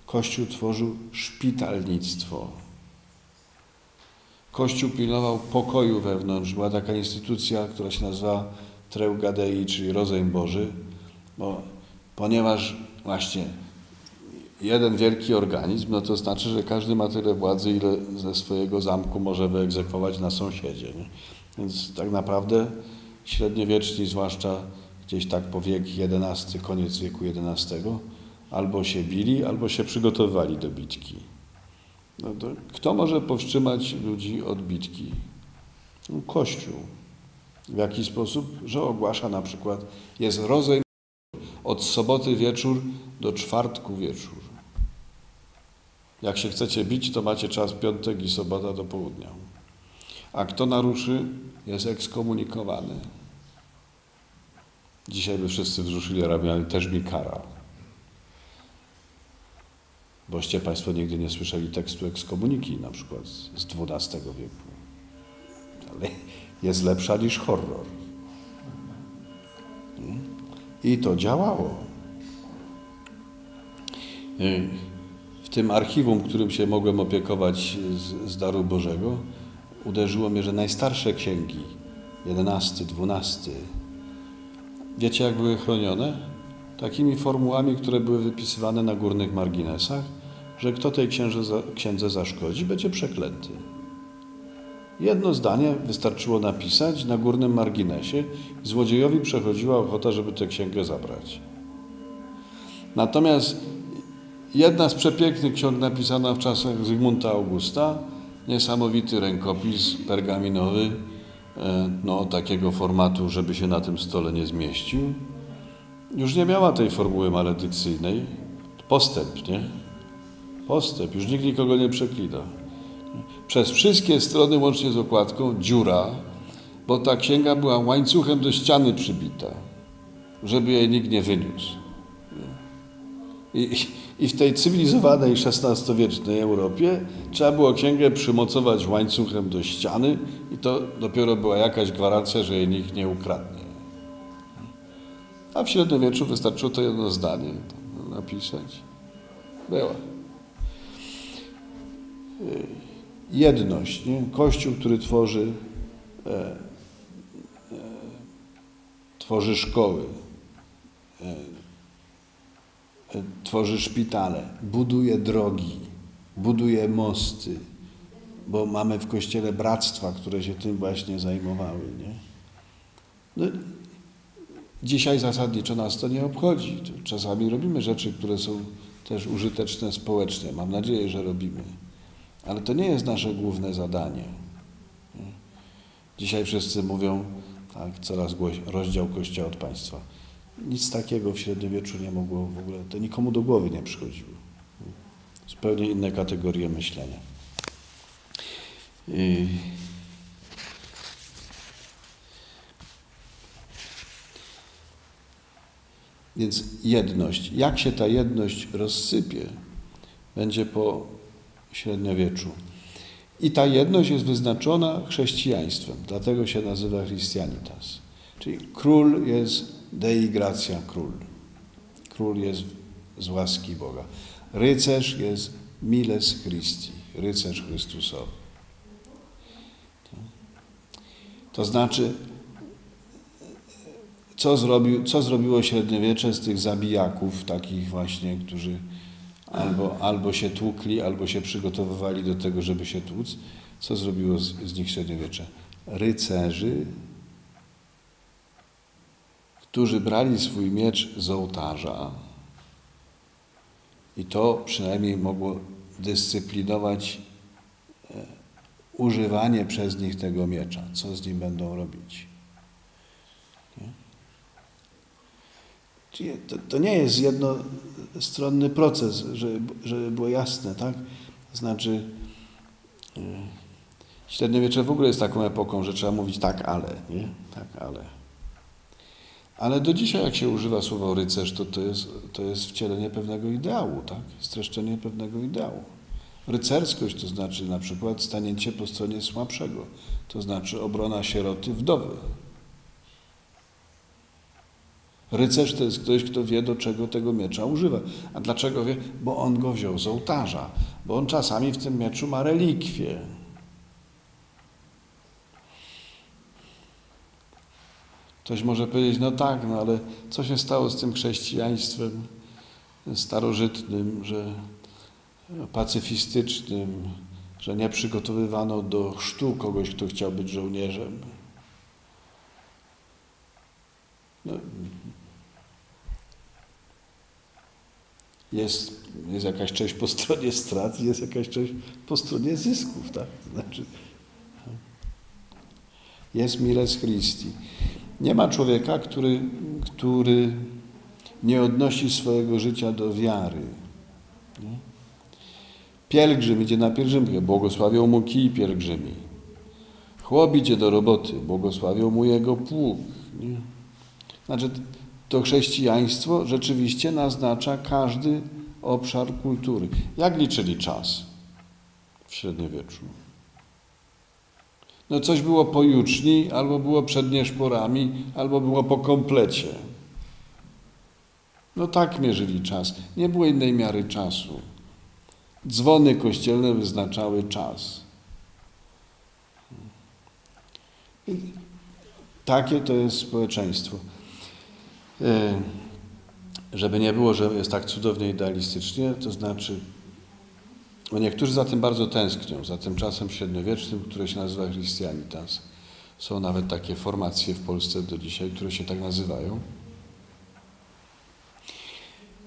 Kościół tworzył szpitalnictwo. Kościół pilnował pokoju wewnątrz. Była taka instytucja, która się nazywa Treugadei, czyli Rozejm Boży, bo, ponieważ właśnie jeden wielki organizm, no to znaczy, że każdy ma tyle władzy, ile ze swojego zamku może wyegzekwować na sąsiedzie. Nie? Więc tak naprawdę średniowieczni, zwłaszcza gdzieś tak po wiek XI, koniec wieku XI, albo się bili, albo się przygotowywali do bitki. No kto może powstrzymać ludzi od bitki? No, Kościół. W jaki sposób? Że ogłasza na przykład, jest rozejm od soboty wieczór do czwartku wieczór. Jak się chcecie bić, to macie czas piątek i sobota do południa. A kto naruszy, jest ekskomunikowany. Dzisiaj by wszyscy wzruszyli ramionami, też mi kara. Boście Państwo nigdy nie słyszeli tekstu ekskomuniki, na przykład z XII wieku. Ale jest lepsza niż horror. I to działało. W tym archiwum, którym się mogłem opiekować z, z daru Bożego, uderzyło mnie, że najstarsze księgi, XI, XII, wiecie jak były chronione? Takimi formułami, które były wypisywane na górnych marginesach, że kto tej księdze, księdze zaszkodzi, będzie przeklęty. Jedno zdanie wystarczyło napisać na górnym marginesie i złodziejowi przechodziła ochota, żeby tę księgę zabrać. Natomiast jedna z przepięknych ksiąg napisana w czasach Zygmunta Augusta, niesamowity rękopis pergaminowy, e, no, takiego formatu, żeby się na tym stole nie zmieścił, już nie miała tej formuły maledykcyjnej. Postęp, nie? Postęp. Już nikt nikogo nie przeklina. Przez wszystkie strony, łącznie z okładką, dziura, bo ta księga była łańcuchem do ściany przybita, żeby jej nikt nie wyniósł. I, I, w tej cywilizowanej XVI-wiecznej Europie trzeba było księgę przymocować łańcuchem do ściany i to dopiero była jakaś gwarancja, że jej nikt nie ukradnie. A w średniowieczu wystarczyło to jedno zdanie napisać. Była. Jedność, nie? Kościół, który tworzy, e, e, tworzy szkoły, e, e, tworzy szpitale, buduje drogi, buduje mosty, bo mamy w kościele bractwa, które się tym właśnie zajmowały. Nie? No, dzisiaj zasadniczo nas to nie obchodzi. Czasami robimy rzeczy, które są też użyteczne społecznie. Mam nadzieję, że robimy. Ale to nie jest nasze główne zadanie. Nie? Dzisiaj wszyscy mówią, tak, coraz głośniej, rozdział Kościoła od państwa. Nic takiego w średniowieczu nie mogło w ogóle, to nikomu do głowy nie przychodziło. Zupełnie inne kategorie myślenia. I Więc jedność. Jak się ta jedność rozsypie, będzie po średniowieczu. I ta jedność jest wyznaczona chrześcijaństwem, dlatego się nazywa Christianitas. Czyli król jest Dei Gracia król. Król jest z łaski Boga. Rycerz jest Miles Christi, rycerz Chrystusowy. To znaczy, co, zrobił, co zrobiło średniowiecze z tych zabijaków, takich właśnie, którzy albo, albo się tłukli, albo się przygotowywali do tego, żeby się tłuc. Co zrobiło z, z nich średniowiecze? Rycerzy, którzy brali swój miecz z ołtarza i to przynajmniej mogło dyscyplinować e, używanie przez nich tego miecza. Co z nim będą robić? Czyli to, to nie jest jednostronny proces, żeby, żeby było jasne, tak? Znaczy, yy, średniowiecze w ogóle jest taką epoką, że trzeba mówić tak, ale, nie? Tak, ale. Ale do dzisiaj, jak się używa słowa rycerz, to to jest, to jest wcielenie pewnego ideału, tak? Streszczenie pewnego ideału. Rycerskość to znaczy na przykład stanięcie po stronie słabszego, to znaczy obrona sieroty, wdowy. Rycerz to jest ktoś, kto wie, do czego tego miecza używa. A dlaczego wie? Bo on go wziął z ołtarza, bo on czasami w tym mieczu ma relikwie. Ktoś może powiedzieć, no tak, no ale co się stało z tym chrześcijaństwem starożytnym, że pacyfistycznym, że nie przygotowywano do chrztu kogoś, kto chciał być żołnierzem. No, jest, jest jakaś część po stronie strat, jest jakaś część po stronie zysków, tak? Znaczy, jest Miles Christi. Nie ma człowieka, który, który nie odnosi swojego życia do wiary. Nie? Pielgrzym idzie na pielgrzymkę, błogosławią mu kij pielgrzymi. Chłop idzie do roboty, błogosławią mu jego pług. Nie? Znaczy, to chrześcijaństwo rzeczywiście naznacza każdy obszar kultury. Jak liczyli czas w średniowieczu? No coś było po juczni, albo było przed nieszporami, albo było po komplecie. No tak mierzyli czas. Nie było innej miary czasu. Dzwony kościelne wyznaczały czas. Takie to jest społeczeństwo. E, żeby nie było, że jest tak cudownie idealistycznie, to znaczy, bo niektórzy za tym bardzo tęsknią, za tym czasem średniowiecznym, które się nazywa Christianitas. Są nawet takie formacje w Polsce do dzisiaj, które się tak nazywają.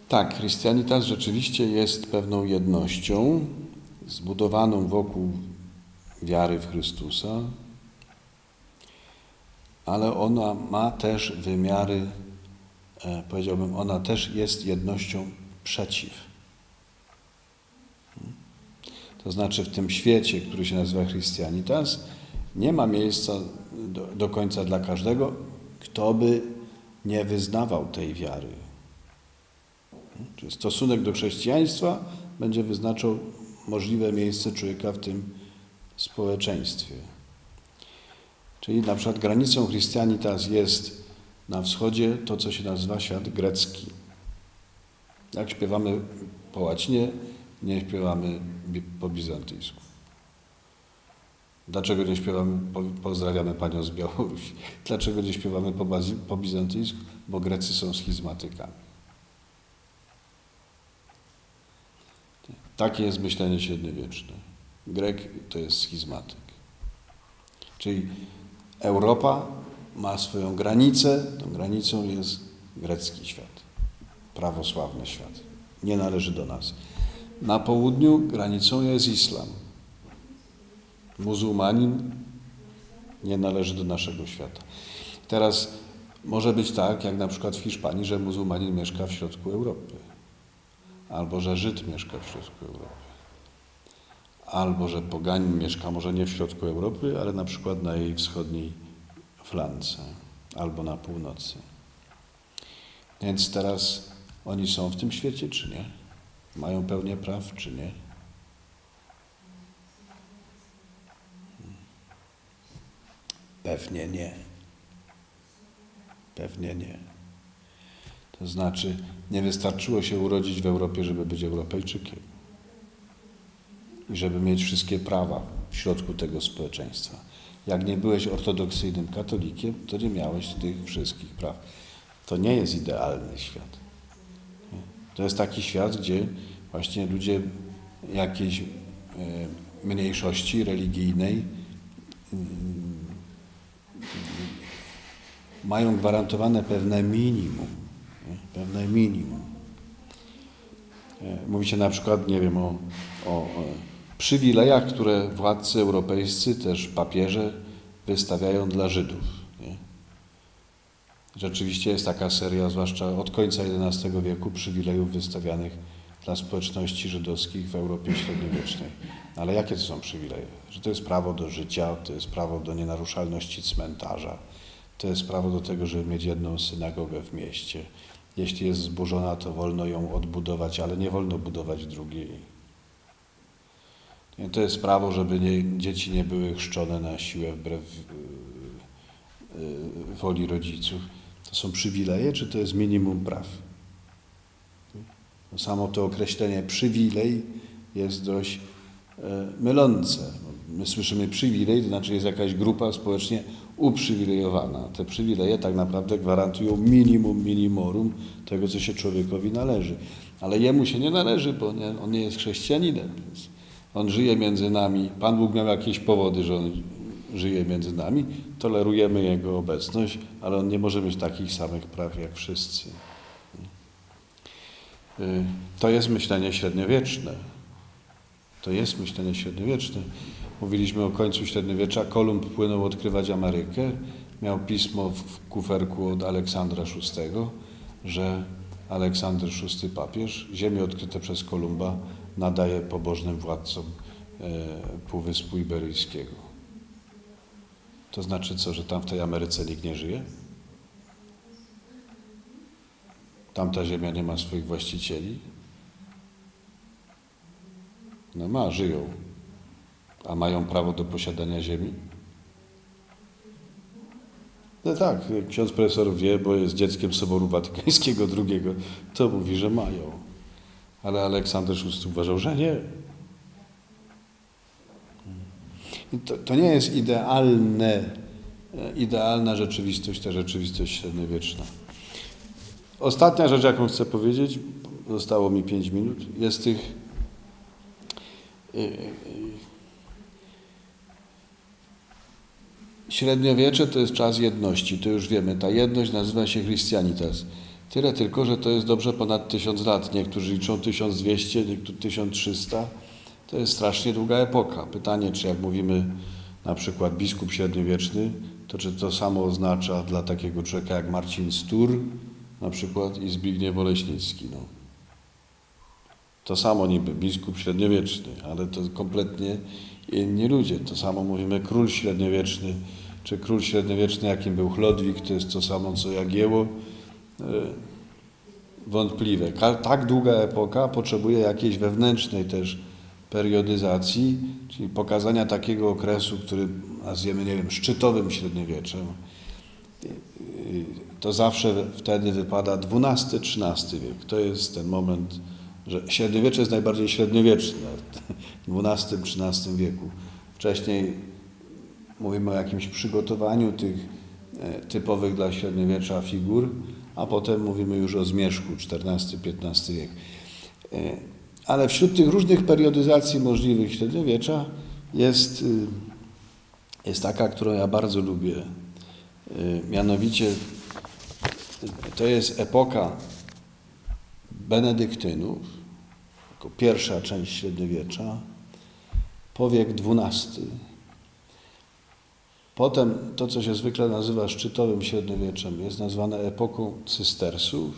Tak, Christianitas rzeczywiście jest pewną jednością zbudowaną wokół wiary w Chrystusa, ale ona ma też wymiary powiedziałbym, ona też jest jednością przeciw. To znaczy w tym świecie, który się nazywa Christianitas, nie ma miejsca do, do końca dla każdego, kto by nie wyznawał tej wiary. Czyli stosunek do chrześcijaństwa będzie wyznaczał możliwe miejsce człowieka w tym społeczeństwie. Czyli na przykład granicą Christianitas jest na wschodzie to, co się nazywa świat grecki. Jak śpiewamy po łacinie, nie śpiewamy po bizantyjsku. Dlaczego nie śpiewamy, po- pozdrawiamy Panią z Białorusi? Dlaczego nie śpiewamy po, po bizantyjsku? Bo Grecy są schizmatykami. Takie jest myślenie średniowieczne. Grek to jest schizmatyk. Czyli Europa ma swoją granicę, tą granicą jest grecki świat, prawosławny świat. Nie należy do nas. Na południu granicą jest islam. Muzułmanin nie należy do naszego świata. Teraz może być tak, jak na przykład w Hiszpanii, że muzułmanin mieszka w środku Europy, albo że Żyd mieszka w środku Europy, albo że poganin mieszka może nie w środku Europy, ale na przykład na jej wschodniej flance, albo na północy. Więc teraz oni są w tym świecie, czy nie? Mają pełnię praw, czy nie? Pewnie nie. Pewnie nie. To znaczy, nie wystarczyło się urodzić w Europie, żeby być Europejczykiem. I żeby mieć wszystkie prawa w środku tego społeczeństwa. Jak nie byłeś ortodoksyjnym katolikiem, to nie miałeś tych wszystkich praw. To nie jest idealny świat. To jest taki świat, gdzie właśnie ludzie jakiejś e, mniejszości religijnej mm, mają gwarantowane pewne minimum. Pewne minimum. E, Mówi się na przykład, nie wiem, o, o przywilejach, które władcy europejscy, też papieże wystawiają dla Żydów. Nie? Rzeczywiście jest taka seria, zwłaszcza od końca XI wieku, przywilejów wystawianych dla społeczności żydowskich w Europie średniowiecznej. Ale jakie to są przywileje? Że to jest prawo do życia, to jest prawo do nienaruszalności cmentarza, to jest prawo do tego, żeby mieć jedną synagogę w mieście. Jeśli jest zburzona, to wolno ją odbudować, ale nie wolno budować drugiej. Nie, To jest prawo, żeby nie, dzieci nie były chrzczone na siłę wbrew yy, yy, woli rodziców. To są przywileje, czy to jest minimum praw? To samo to określenie przywilej jest dość e, mylące. My słyszymy przywilej, to znaczy jest jakaś grupa społecznie uprzywilejowana. Te przywileje tak naprawdę gwarantują minimum minimorum tego, co się człowiekowi należy. Ale jemu się nie należy, bo nie, on nie jest chrześcijaninem. Więc on żyje między nami. Pan Bóg miał jakieś powody, że on żyje między nami. Tolerujemy jego obecność, ale on nie może mieć takich samych praw jak wszyscy. Y, To jest myślenie średniowieczne. To jest myślenie średniowieczne. Mówiliśmy o końcu średniowiecza. Kolumb płynął odkrywać Amerykę. Miał pismo w kuferku od Aleksandra VI, że Aleksander VI papież, ziemie odkryte przez Kolumba nadaje pobożnym władcom e, Półwyspu Iberyjskiego. To znaczy co, że tam w tej Ameryce nikt nie żyje? Tamta ziemia nie ma swoich właścicieli? No ma, żyją. A mają prawo do posiadania ziemi? No tak, ksiądz profesor wie, bo jest dzieckiem Soboru Watykańskiego II, to mówi, że mają. Ale Aleksander VI uważał, że nie. To, to nie jest idealne, e, idealna rzeczywistość, ta rzeczywistość średniowieczna. Ostatnia rzecz, jaką chcę powiedzieć, zostało mi 5 minut, jest tych y, y, Średniowiecze to jest czas jedności, to już wiemy. Ta jedność nazywa się Christianitas. Tyle tylko, że to jest dobrze ponad tysiąc lat. Niektórzy liczą 1200, niektórzy 1300. To jest strasznie długa epoka. Pytanie, czy jak mówimy na przykład biskup średniowieczny, to czy to samo oznacza dla takiego człowieka jak Marcin Stur na przykład i Zbigniew Oleśnicki. No. To samo niby biskup średniowieczny, ale to kompletnie inni ludzie. To samo mówimy król średniowieczny, czy król średniowieczny, jakim był Chlodwig, to jest to samo co Jagieło. E, Wątpliwe. Tak długa epoka potrzebuje jakiejś wewnętrznej też periodyzacji, czyli pokazania takiego okresu, który nazwiemy, nie wiem, szczytowym średniowieczem. to zawsze wtedy wypada XII-XIII wiek. To jest ten moment, że średniowiecze jest najbardziej średniowieczne w XII-XIII wieku. Wcześniej mówimy o jakimś przygotowaniu tych e, typowych dla średniowiecza figur, a potem mówimy już o zmierzchu XIV-XV wiek. E, ale wśród tych różnych periodyzacji możliwych średniowiecza jest, y, jest taka, którą ja bardzo lubię. Y, mianowicie to jest epoka benedyktynów, jako pierwsza część średniowiecza, po wiek XII. Potem to, co się zwykle nazywa szczytowym średniowieczem, jest nazwane epoką cystersów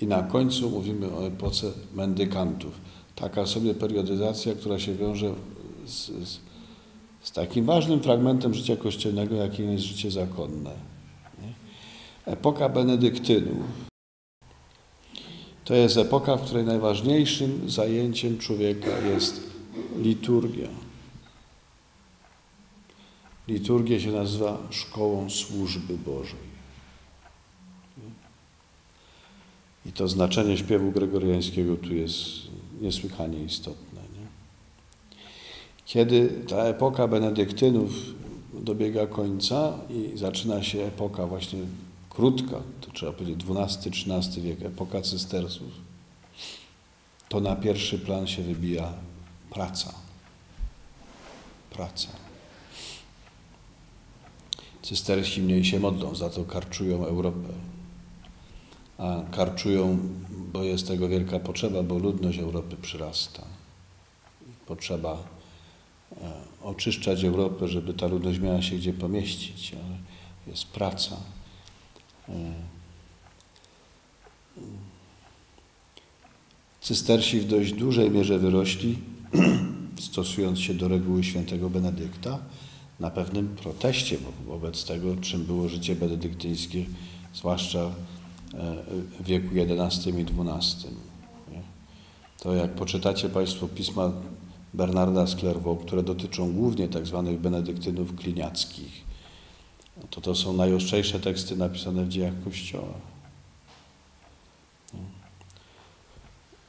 i na końcu mówimy o epoce mendykantów. Taka sobie periodyzacja, która się wiąże z, z, z takim ważnym fragmentem życia kościelnego, jakim jest życie zakonne. Nie? Epoka benedyktynów to jest epoka, w której najważniejszym zajęciem człowieka jest liturgia. Liturgia się nazywa szkołą służby Bożej. I to znaczenie śpiewu gregoriańskiego tu jest niesłychanie istotne. Nie? Kiedy ta epoka benedyktynów dobiega końca i zaczyna się epoka właśnie krótka, to trzeba powiedzieć XII-XIII wiek, epoka cystersów, to na pierwszy plan się wybija praca. Praca. Cystersi mniej się modlą, za to karczują Europę. A karczują, bo jest tego wielka potrzeba, bo ludność Europy przyrasta. Potrzeba e, oczyszczać Europę, żeby ta ludność miała się gdzie pomieścić, ale jest praca. E, cystersi w dość dużej mierze wyrośli, stosując się do reguły świętego Benedykta, na pewnym proteście wobec tego, czym było życie benedyktyńskie, zwłaszcza e, w wieku XI i XII. To jak poczytacie Państwo pisma Bernarda z Clairvaux, które dotyczą głównie tak zwanych benedyktynów kliniackich, to to są najostrzejsze teksty napisane w dziejach Kościoła.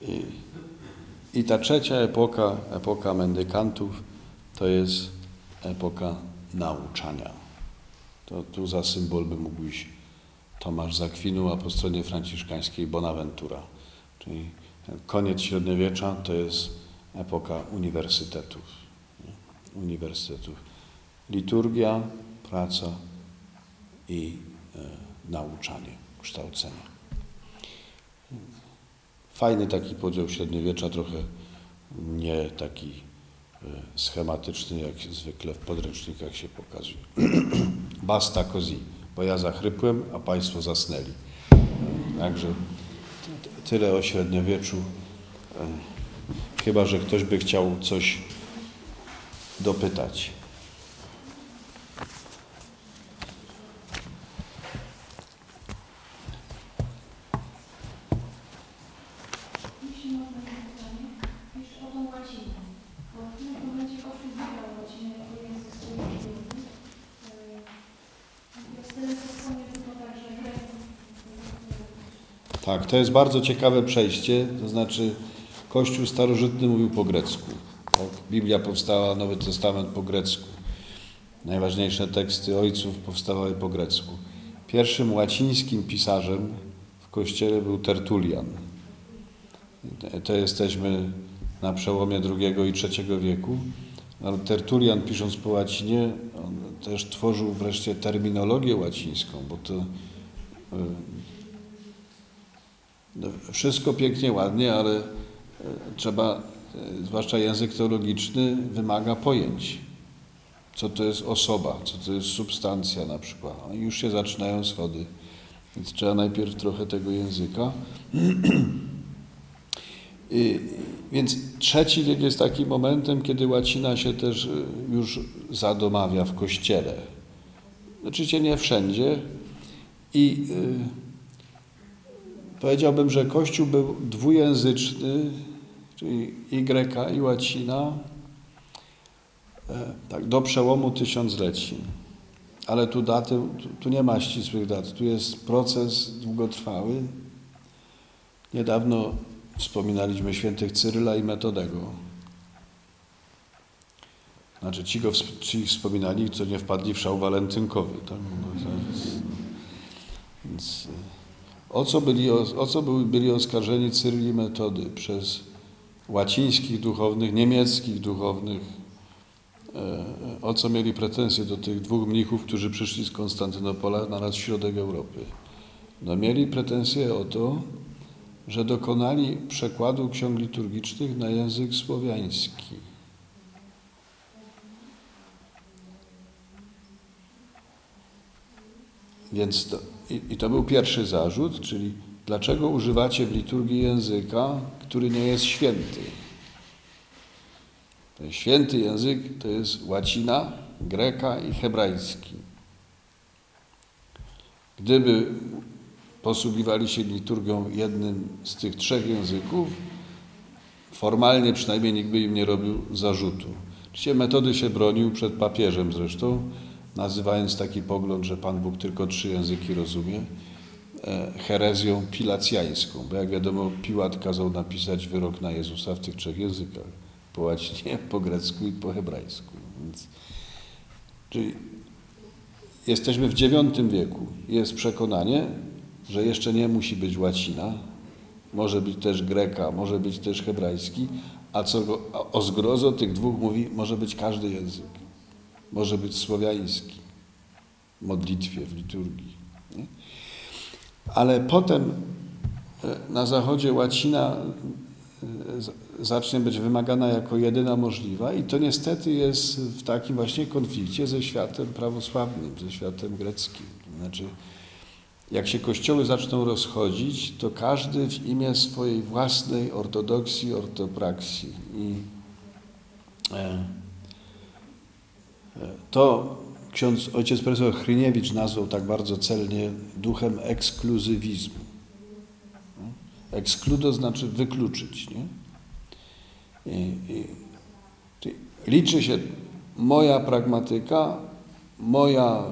I, I ta trzecia epoka, epoka mendykantów, to jest epoka nauczania. To tu za symbol by mógł iść Tomasz Zakwinu, a po stronie franciszkańskiej Bonaventura. Czyli koniec średniowiecza to jest epoka uniwersytetów. Uniwersytetów. Liturgia, praca i e, nauczanie, kształcenie. Fajny taki podział średniowiecza, trochę nie taki schematyczny, jak zwykle w podręcznikach się pokazuje. Basta così, bo ja zachrypłem, a Państwo zasnęli. Także tyle o średniowieczu. E, chyba, że ktoś by chciał coś dopytać. Jeśli można takie pytanie, już o tą łacinę, bo w tym momencie Kościół wybrał łacinę jako język swój szkolny. Ekstremisty to także grek. Tak, to jest bardzo ciekawe przejście, to znaczy Kościół starożytny mówił po grecku. Tak? Biblia powstała, Nowy Testament po grecku. Najważniejsze teksty ojców powstawały po grecku. Pierwszym łacińskim pisarzem w Kościele był Tertulian. To jesteśmy na przełomie II i III wieku. Ale Tertulian pisząc po łacinie, też tworzył wreszcie terminologię łacińską, bo to y, no, wszystko pięknie, ładnie, ale e, trzeba, e, zwłaszcza język teologiczny, wymaga pojęć. Co to jest osoba, co to jest substancja na przykład. No już się zaczynają schody. Więc trzeba najpierw trochę tego języka. Więc trzeci wiek jest takim momentem, kiedy łacina się też e, już zadomawia w kościele. Oczywiście nie wszędzie. I y, Powiedziałbym, że Kościół był dwujęzyczny, czyli greka, i łacina, e, tak, do przełomu tysiącleci. ale tu daty, tu, tu nie ma ścisłych dat, tu jest proces długotrwały. Niedawno wspominaliśmy świętych Cyryla i Metodego. Znaczy ci, go, ci wspominali, co nie wpadli w szał walentynkowy. Tak? No, więc y, o co, byli, o co byli, oskarżeni Cyryl i Metody przez łacińskich duchownych, niemieckich duchownych, e, o co mieli pretensje do tych dwóch mnichów, którzy przyszli z Konstantynopola na nas środek Europy? No mieli pretensje o to, że dokonali przekładu ksiąg liturgicznych na język słowiański. Więc to, i, i to był pierwszy zarzut, czyli dlaczego używacie w liturgii języka, który nie jest święty? Ten święty język to jest łacina, greka i hebrajski. Gdyby posługiwali się liturgią jednym z tych trzech języków, formalnie przynajmniej nikt by im nie robił zarzutu. Oczywiście metody się bronił przed papieżem zresztą, nazywając taki pogląd, że Pan Bóg tylko trzy języki rozumie, e, herezją pilacjańską, bo jak wiadomo Piłat kazał napisać wyrok na Jezusa w tych trzech językach, po łacinie, po grecku i po hebrajsku. Więc, czyli jesteśmy w IX wieku. Jest przekonanie, że jeszcze nie musi być łacina, może być też greka, może być też hebrajski, a co o zgrozo tych dwóch mówi, może być każdy język. Może być słowiański w modlitwie, w liturgii. Ale potem e, na zachodzie łacina e, zacznie być wymagana jako jedyna możliwa i to niestety jest w takim właśnie konflikcie ze światem prawosławnym, ze światem greckim. To Znaczy, jak się kościoły zaczną rozchodzić, to każdy w imię swojej własnej ortodoksji, ortopraksji. I e, to ksiądz ojciec profesor Chryniewicz nazwał tak bardzo celnie duchem ekskluzywizmu. Ekskludo znaczy wykluczyć. Nie? I, i, liczy się moja pragmatyka, moja,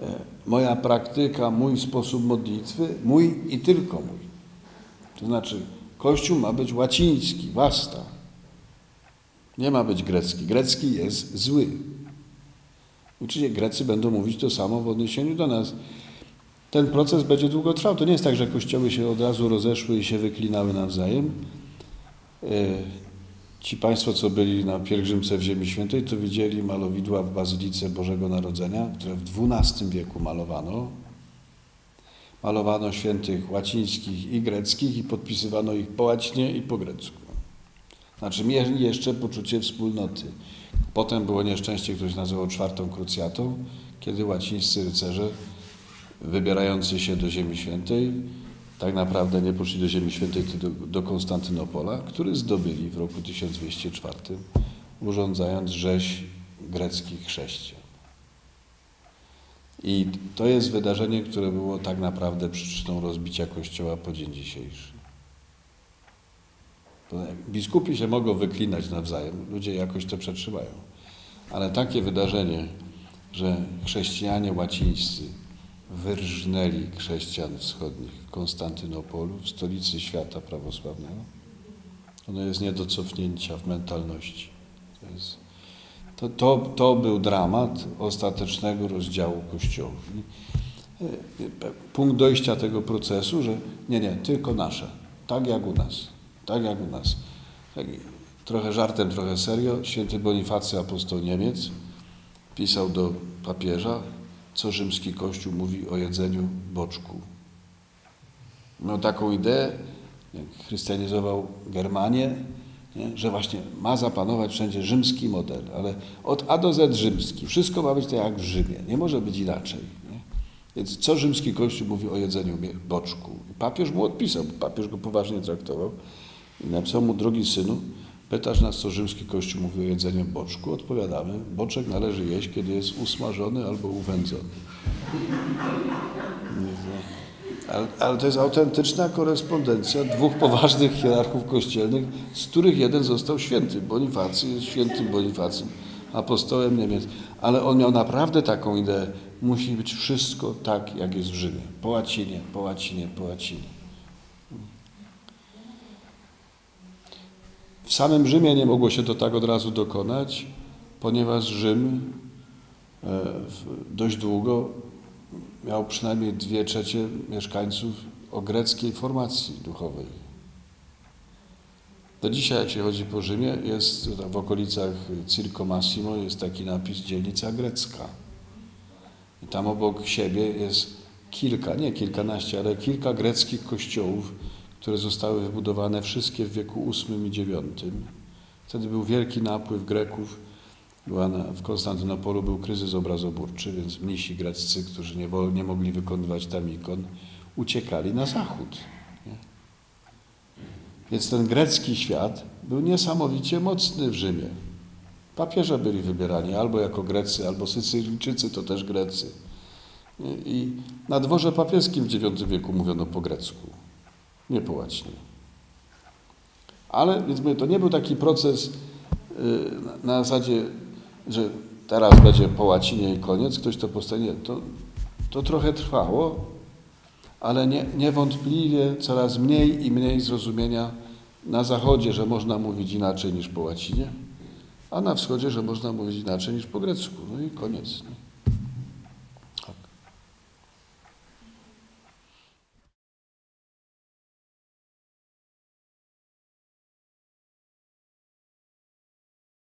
e, e, moja praktyka, mój sposób modlitwy, mój i tylko mój. To znaczy, Kościół ma być łaciński, wasta. Nie ma być grecki. Grecki jest zły. Oczywiście Grecy będą mówić to samo w odniesieniu do nas. Ten proces będzie długo trwał. To nie jest tak, że kościoły się od razu rozeszły i się wyklinały nawzajem. E, Ci Państwo, co byli na pielgrzymce w Ziemi Świętej, to widzieli malowidła w Bazylice Bożego Narodzenia, które w XII wieku malowano. Malowano świętych łacińskich i greckich i podpisywano ich po łacinie i po grecku. Znaczy mieli jeszcze poczucie wspólnoty. Potem było nieszczęście, które się nazywało czwartą krucjatą, kiedy łacińscy rycerze wybierający się do Ziemi Świętej tak naprawdę nie poszli do Ziemi Świętej, tylko do, Konstantynopola, który zdobyli w roku 1204, urządzając rzeź greckich chrześcijan. I to jest wydarzenie, które było tak naprawdę przyczyną rozbicia Kościoła po dzień dzisiejszy. Biskupi się mogą wyklinać nawzajem, ludzie jakoś to przetrzymają. Ale takie wydarzenie, że chrześcijanie łacińscy wyrżnęli chrześcijan wschodnich w Konstantynopolu, w stolicy świata prawosławnego, ono jest nie do cofnięcia w mentalności. To, jest, to, to, to był dramat ostatecznego rozdziału Kościoła. I, e, Punkt dojścia tego procesu, że nie, nie, tylko nasze, tak jak u nas, tak jak u nas. Tak, trochę żartem, trochę serio, święty Bonifacy, apostoł Niemiec, pisał do papieża, co rzymski kościół mówi o jedzeniu boczku. Miał taką ideę, chrystianizował Germanię, nie, że właśnie ma zapanować wszędzie rzymski model, ale od A do Z rzymski. Wszystko ma być tak jak w Rzymie, nie może być inaczej. Nie? Więc co rzymski kościół mówi o jedzeniu boczku? Papież mu odpisał, papież go poważnie traktował i napisał mu, drogi synu, pytasz nas, co rzymski kościół mówi o jedzeniu boczku? Odpowiadamy, boczek należy jeść, kiedy jest usmażony albo uwędzony. Ale, ale to jest autentyczna korespondencja dwóch poważnych hierarchów kościelnych, z których jeden został święty. Bonifacy jest świętym Bonifacym, apostołem Niemiec. Ale on miał naprawdę taką ideę. Musi być wszystko tak, jak jest w Rzymie. Po łacinie, po łacinie, po łacinie. W samym Rzymie nie mogło się to tak od razu dokonać, ponieważ Rzym e, dość długo miał przynajmniej dwie trzecie mieszkańców o greckiej formacji duchowej. Do dzisiaj, jak się chodzi po Rzymie, jest w okolicach Circo Massimo jest taki napis dzielnica grecka. I tam obok siebie jest kilka, nie kilkanaście, ale kilka greckich kościołów, które zostały wybudowane wszystkie w wieku VIII i IX. Wtedy był wielki napływ Greków. W Konstantynopolu był kryzys obrazoburczy, więc mnisi greccy, którzy nie, nie mogli wykonywać tam ikon, uciekali na zachód. Nie? Więc ten grecki świat był niesamowicie mocny w Rzymie. Papieże byli wybierani albo jako Grecy, albo Sycylijczycy to też Grecy. I na dworze papieskim w IX wieku mówiono po grecku, nie po łacinie. Ale więc to nie był taki proces y, na- zasadzie, że teraz będzie po łacinie i koniec, ktoś to postawi. Nie, to, to trochę trwało, ale nie, niewątpliwie coraz mniej i mniej zrozumienia na zachodzie, że można mówić inaczej niż po łacinie, a na wschodzie, że można mówić inaczej niż po grecku. No i koniec. Nie?